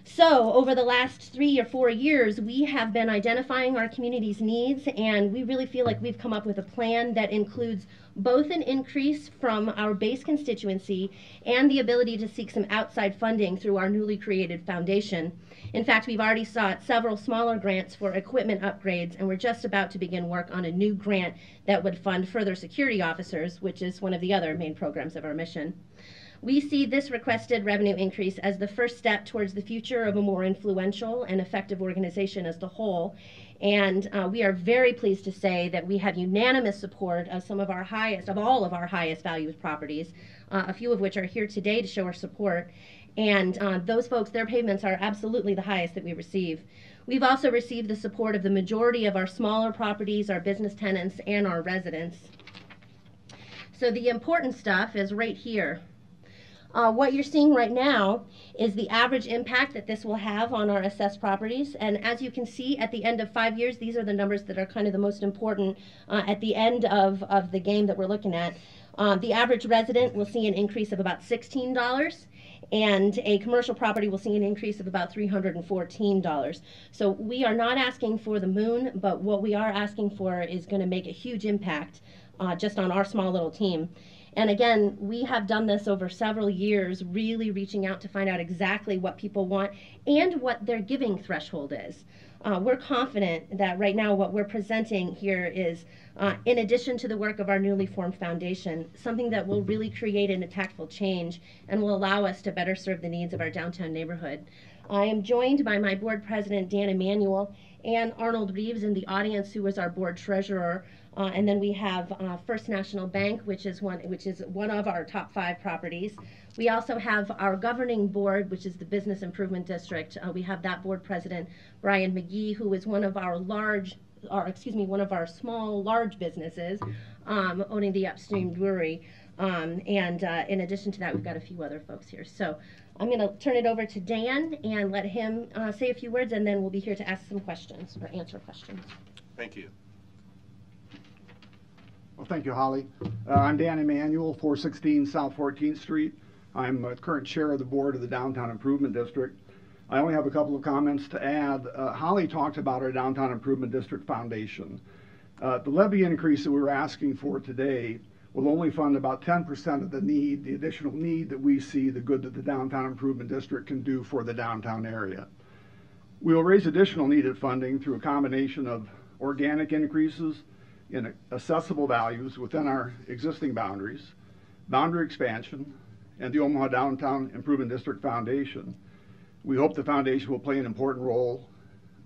So, over the last three or four years, we have been identifying our community's needs, and we really feel like we've come up with a plan that includes both an increase from our base constituency and the ability to seek some outside funding through our newly created foundation. In fact, we've already sought several smaller grants for equipment upgrades, and we're just about to begin work on a new grant that would fund further security officers, which is one of the other main programs of our mission. We see this requested revenue increase as the first step towards the future of a more influential and effective organization as a whole. And uh, we are very pleased to say that we have unanimous support of some of our highest, of all of our highest valued properties, uh, a few of which are here today to show our support. And uh, those folks, their payments are absolutely the highest that we receive. We've also received the support of the majority of our smaller properties, our business tenants, and our residents. So the important stuff is right here. Uh, what you're seeing right now is the average impact that this will have on our assessed properties. And as you can see, at the end of five years, these are the numbers that are kind of the most important uh, at the end of, of the game that we're looking at. Uh, the average resident will see an increase of about $16 and a commercial property will see an increase of about $314. So we are not asking for the moon, but what we are asking for is going to make a huge impact uh, just on our small little team. And again, we have done this over several years, really reaching out to find out exactly what people want and what their giving threshold is. Uh, we're confident that right now what we're presenting here is, uh, in addition to the work of our newly formed foundation, something that will really create an impactful change and will allow us to better serve the needs of our downtown neighborhood. I am joined by my board president, Dan Emanuel, and Arnold Reeves in the audience, who is our board treasurer. Uh, and then we have uh, First National Bank, which is one which is one of our top five properties. We also have our governing board, which is the Business Improvement District. Uh, we have that board president, Brian McGee, who is one of our large, or excuse me, one of our small large businesses, um, owning the Upstream Brewery. Um, and uh, in addition to that, we've got a few other folks here. So I'm going to turn it over to Dan and let him uh, say a few words, and then we'll be here to ask some questions or answer questions. Thank you. Well, thank you, Holly. Uh, I'm Dan Emanuel, 416 South 14th Street. I'm uh, current chair of the board of the Downtown Improvement District. I only have a couple of comments to add. Uh, Holly talked about our Downtown Improvement District Foundation. Uh, the levy increase that we were asking for today will only fund about 10% of the need, the additional need that we see, the good that the Downtown Improvement District can do for the downtown area. We will raise additional needed funding through a combination of organic increases in accessible values within our existing boundaries, boundary expansion, and the Omaha Downtown Improvement District Foundation. We hope the foundation will play an important role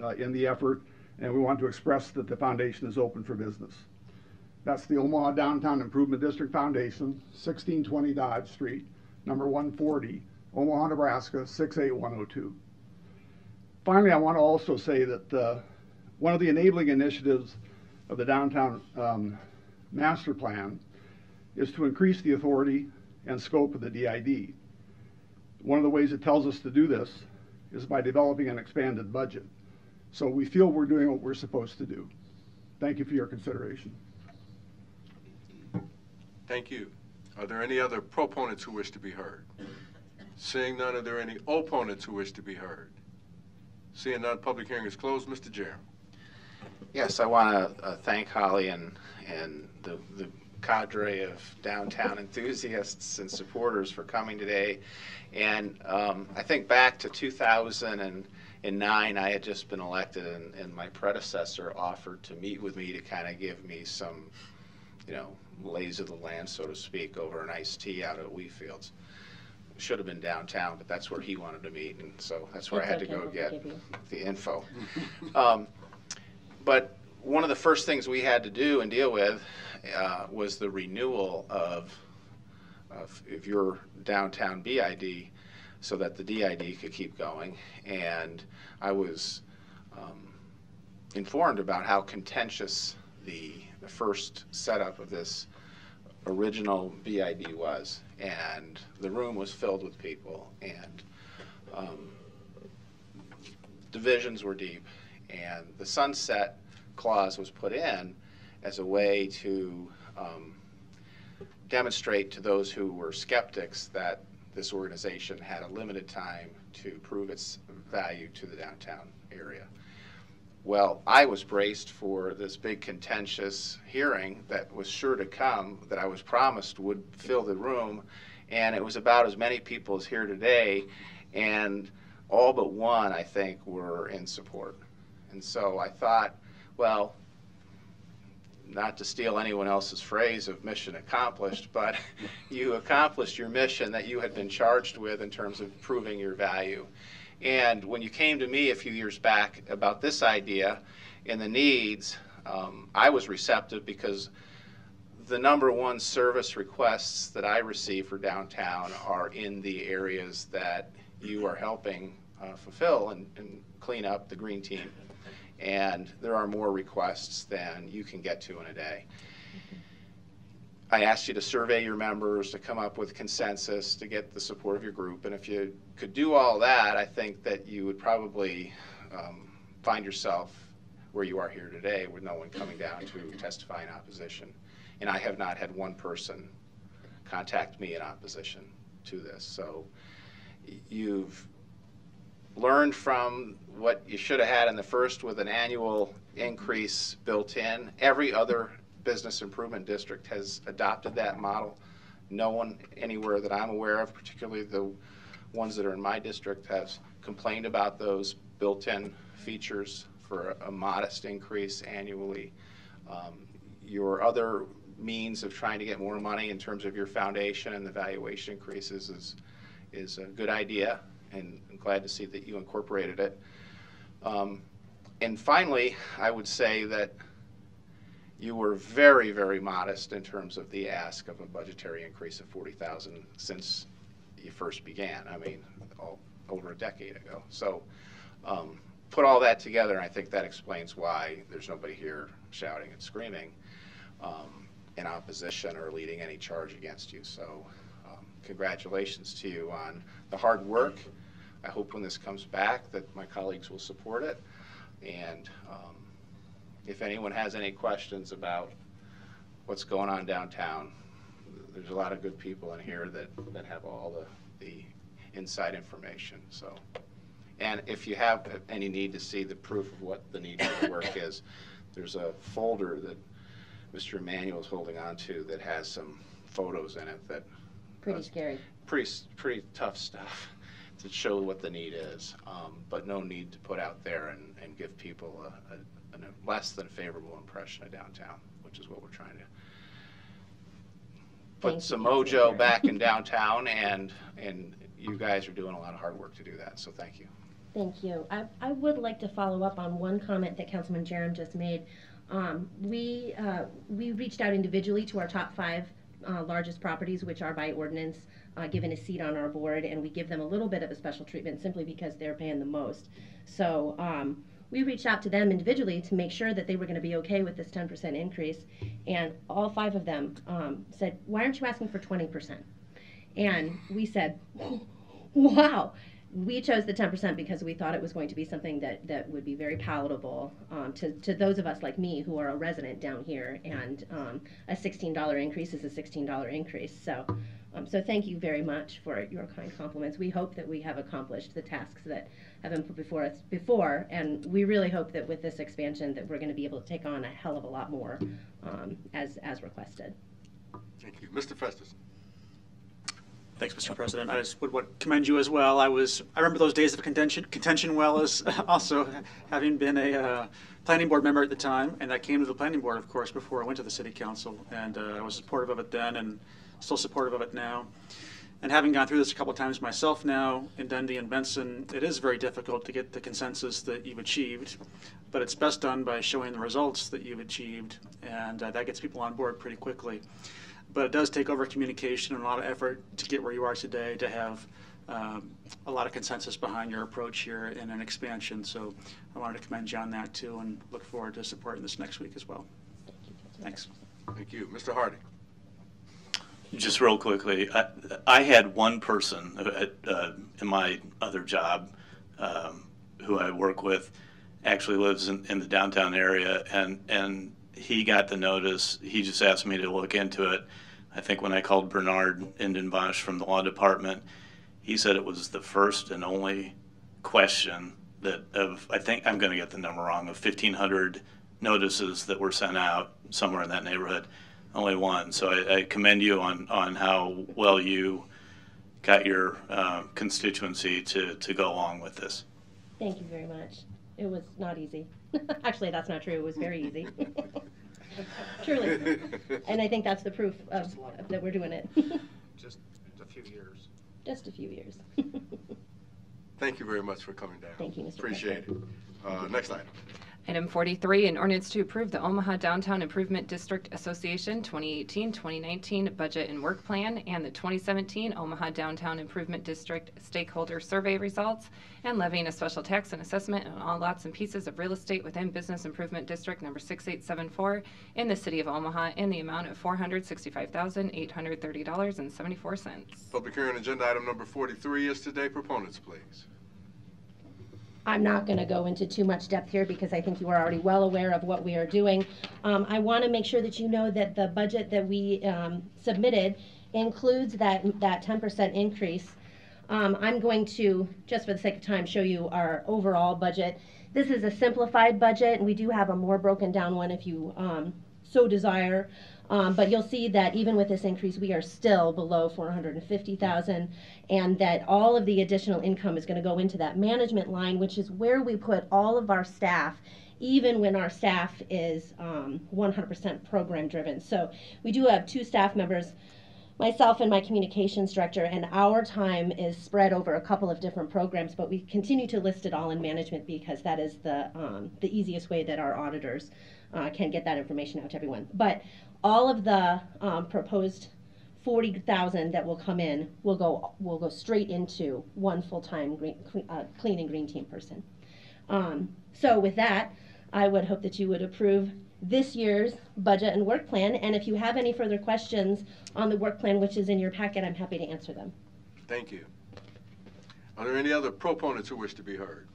uh, in the effort, and we want to express that the foundation is open for business. That's the Omaha Downtown Improvement District Foundation, 1620 Dodge Street, number 140, Omaha, Nebraska, 68102. Finally, I want to also say that uh, one of the enabling initiatives of the downtown um, master plan is to increase the authority and scope of the DID. One of the ways it tells us to do this is by developing an expanded budget. So we feel we're doing what we're supposed to do. Thank you for your consideration. Thank you. Are there any other proponents who wish to be heard? Seeing none, are there any opponents who wish to be heard? Seeing none, public hearing is closed. Mr. Jerram. Yes, I want to uh, thank Holly and, and the, the cadre of downtown enthusiasts and supporters for coming today. And um, I think back to 2009, I had just been elected, and, and my predecessor offered to meet with me to kind of give me some, you know, lays of the land, so to speak, over an iced tea out at Wheatfields. Should have been downtown, but that's where he wanted to meet, and so that's where I had to go get the info. um, but one of the first things we had to do and deal with uh, was the renewal of, of, your downtown BID so that the DID could keep going. And I was um, informed about how contentious the, the first setup of this original BID was. And the room was filled with people, and um, divisions were deep. And the sunset clause was put in as a way to um, demonstrate to those who were skeptics that this organization had a limited time to prove its value to the downtown area. Well, I was braced for this big contentious hearing that was sure to come, that I was promised would fill the room, and it was about as many people as here today, and all but one, I think, were in support. And so I thought, well, not to steal anyone else's phrase of mission accomplished, but *laughs* you accomplished your mission that you had been charged with in terms of proving your value. And when you came to me a few years back about this idea and the needs, um, I was receptive because the number one service requests that I receive for downtown are in the areas that you are helping uh, fulfill and, and clean up the green team and there are more requests than you can get to in a day. I asked you to survey your members, to come up with consensus, to get the support of your group, and if you could do all that, I think that you would probably um, find yourself where you are here today with no one coming down to *laughs* testify in opposition. And I have not had one person contact me in opposition to this. So you've learned from what you should have had in the first with an annual increase built in. Every other business improvement district has adopted that model. No one anywhere that I'm aware of, particularly the ones that are in my district, has complained about those built-in features for a modest increase annually. Um, your other means of trying to get more money in terms of your foundation and the valuation increases is is a good idea, and I'm glad to see that you incorporated it. Um, and finally, I would say that you were very, very modest in terms of the ask of a budgetary increase of 40,000 since you first began. I mean, all, over a decade ago. So um, put all that together, and I think that explains why there's nobody here shouting and screaming um, in opposition or leading any charge against you. So um, congratulations to you on the hard work. I hope when this comes back that my colleagues will support it. And um, if anyone has any questions about what's going on downtown, there's a lot of good people in here that, that have all the, the inside information. So, and if you have any need to see the proof of what the need for the work *coughs* is, there's a folder that Mr. Emanuel is holding on to that has some photos in it that Pretty scary. pretty pretty tough stuff to show what the need is, um, but no need to put out there and, and give people a, a, a less than favorable impression of downtown, which is what we're trying to put Thank some mojo back in downtown, and and you guys are doing a lot of hard work to do that. So thank you. Thank you. I, I would like to follow up on one comment that Councilman Jerram just made. Um, we, uh, we reached out individually to our top five uh, largest properties, which are by ordinance uh, given a seat on our board, and we give them a little bit of a special treatment simply because they're paying the most. So um, we reached out to them individually to make sure that they were going to be okay with this 10% increase, and all five of them um, said, "Why aren't you asking for 20%?" And we said, *laughs* wow. We chose the 10% because we thought it was going to be something that, that would be very palatable um, to, to those of us like me who are a resident down here. And um, a $16 increase is a $16 increase. So, um, so thank you very much for your kind compliments. We hope that we have accomplished the tasks that have been put before us before. And we really hope that with this expansion that we're going to be able to take on a hell of a lot more um, as, as requested. Thank you. Mr. Festersen. Thanks, Mr. President. I just would want- commend you as well. I was, I remember those days of contention, contention well as *laughs* also having been a uh, planning board member at the time, and I came to the planning board, of course, before I went to the city council, and uh, I was supportive of it then and still supportive of it now. And having gone through this a couple times myself now in Dundee and Benson, it is very difficult to get the consensus that you've achieved, but it's best done by showing the results that you've achieved, and uh, that gets people on board pretty quickly. But it does take over communication and a lot of effort to get where you are today to have um, a lot of consensus behind your approach here in an expansion. So I wanted to commend you on that too and look forward to supporting this next week as well. Thanks. Thank you. Mr. Harding. Just real quickly, I, I had one person at, uh, in my other job um, who I work with actually lives in, in the downtown area, and and he got the notice. He just asked me to look into it. I think when I called Bernard Indenbosch from the law department, he said it was the first and only question that of I think I'm going to get the number wrong of 1,500 notices that were sent out somewhere in that neighborhood only one. So I, I commend you on, on how well you got your uh, constituency to, to go along with this. Thank you very much. It was not easy. *laughs* Actually, that's not true. It was very easy. *laughs* *laughs* Truly. And I think that's the proof of, of that we're doing it. *laughs* Just a few years. Just a few years. Thank you very much for coming down. Thank you, Mr. Appreciate it. Uh, next item. Item 43, an ordinance to approve the Omaha Downtown Improvement District Association 2018-2019 Budget and Work Plan and the 2017 Omaha Downtown Improvement District Stakeholder Survey results and levying a special tax and assessment on all lots and pieces of real estate within Business Improvement District Number 6874 in the city of Omaha in the amount of $465,830.74. Public hearing agenda item number 43 is today. Proponents, please. I'm not going to go into too much depth here because I think you are already well aware of what we are doing. Um, I want to make sure that you know that the budget that we um, submitted includes that, that 10% increase. Um, I'm going to, just for the sake of time, show you our overall budget. This is a simplified budget, and we do have a more broken down one if you um, so desire. Um, but you'll see that even with this increase, we are still below 450,000, and that all of the additional income is going to go into that management line, which is where we put all of our staff, even when our staff is um, 100% program driven. So we do have two staff members myself and my communications director, and our time is spread over a couple of different programs, but we continue to list it all in management because that is the um, the easiest way that our auditors uh, can get that information out to everyone. But all of the um, proposed forty thousand that will come in will go will go straight into one full time green, cle- uh, clean and green team person. Um, so with that, I would hope that you would approve this year's budget and work plan. And if you have any further questions on the work plan, which is in your packet, I'm happy to answer them. Thank you. Are there any other proponents who wish to be heard?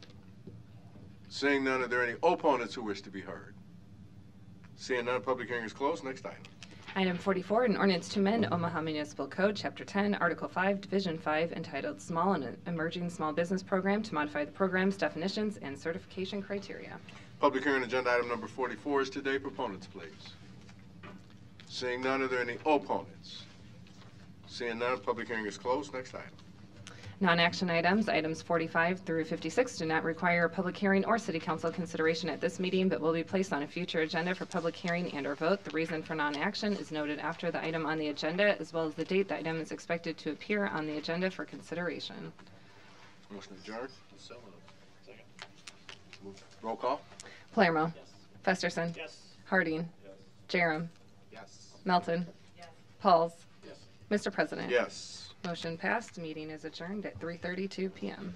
Seeing none, are there any opponents who wish to be heard? Seeing none, public hearing is closed. Next item. Item 44, an ordinance to amend Omaha Municipal Code, Chapter 10, Article 5, Division 5, entitled Small and Emerging Small Business Program to modify the program's definitions and certification criteria. Public hearing agenda item number 44 is today. Proponents, please. Seeing none, are there any opponents? Seeing none, public hearing is closed. Next item. Non-action items, items 45 through 56, do not require a public hearing or city council consideration at this meeting, but will be placed on a future agenda for public hearing and/or vote. The reason for non-action is noted after the item on the agenda, as well as the date the item is expected to appear on the agenda for consideration. Motion adjourned. Roll call. Palermo. Yes. Festersen. Harding. Jerram. Yes. Melton. Yes. Pahls. Yes. Mr. President. Yes. Motion passed. Meeting is adjourned at 3:32 PM.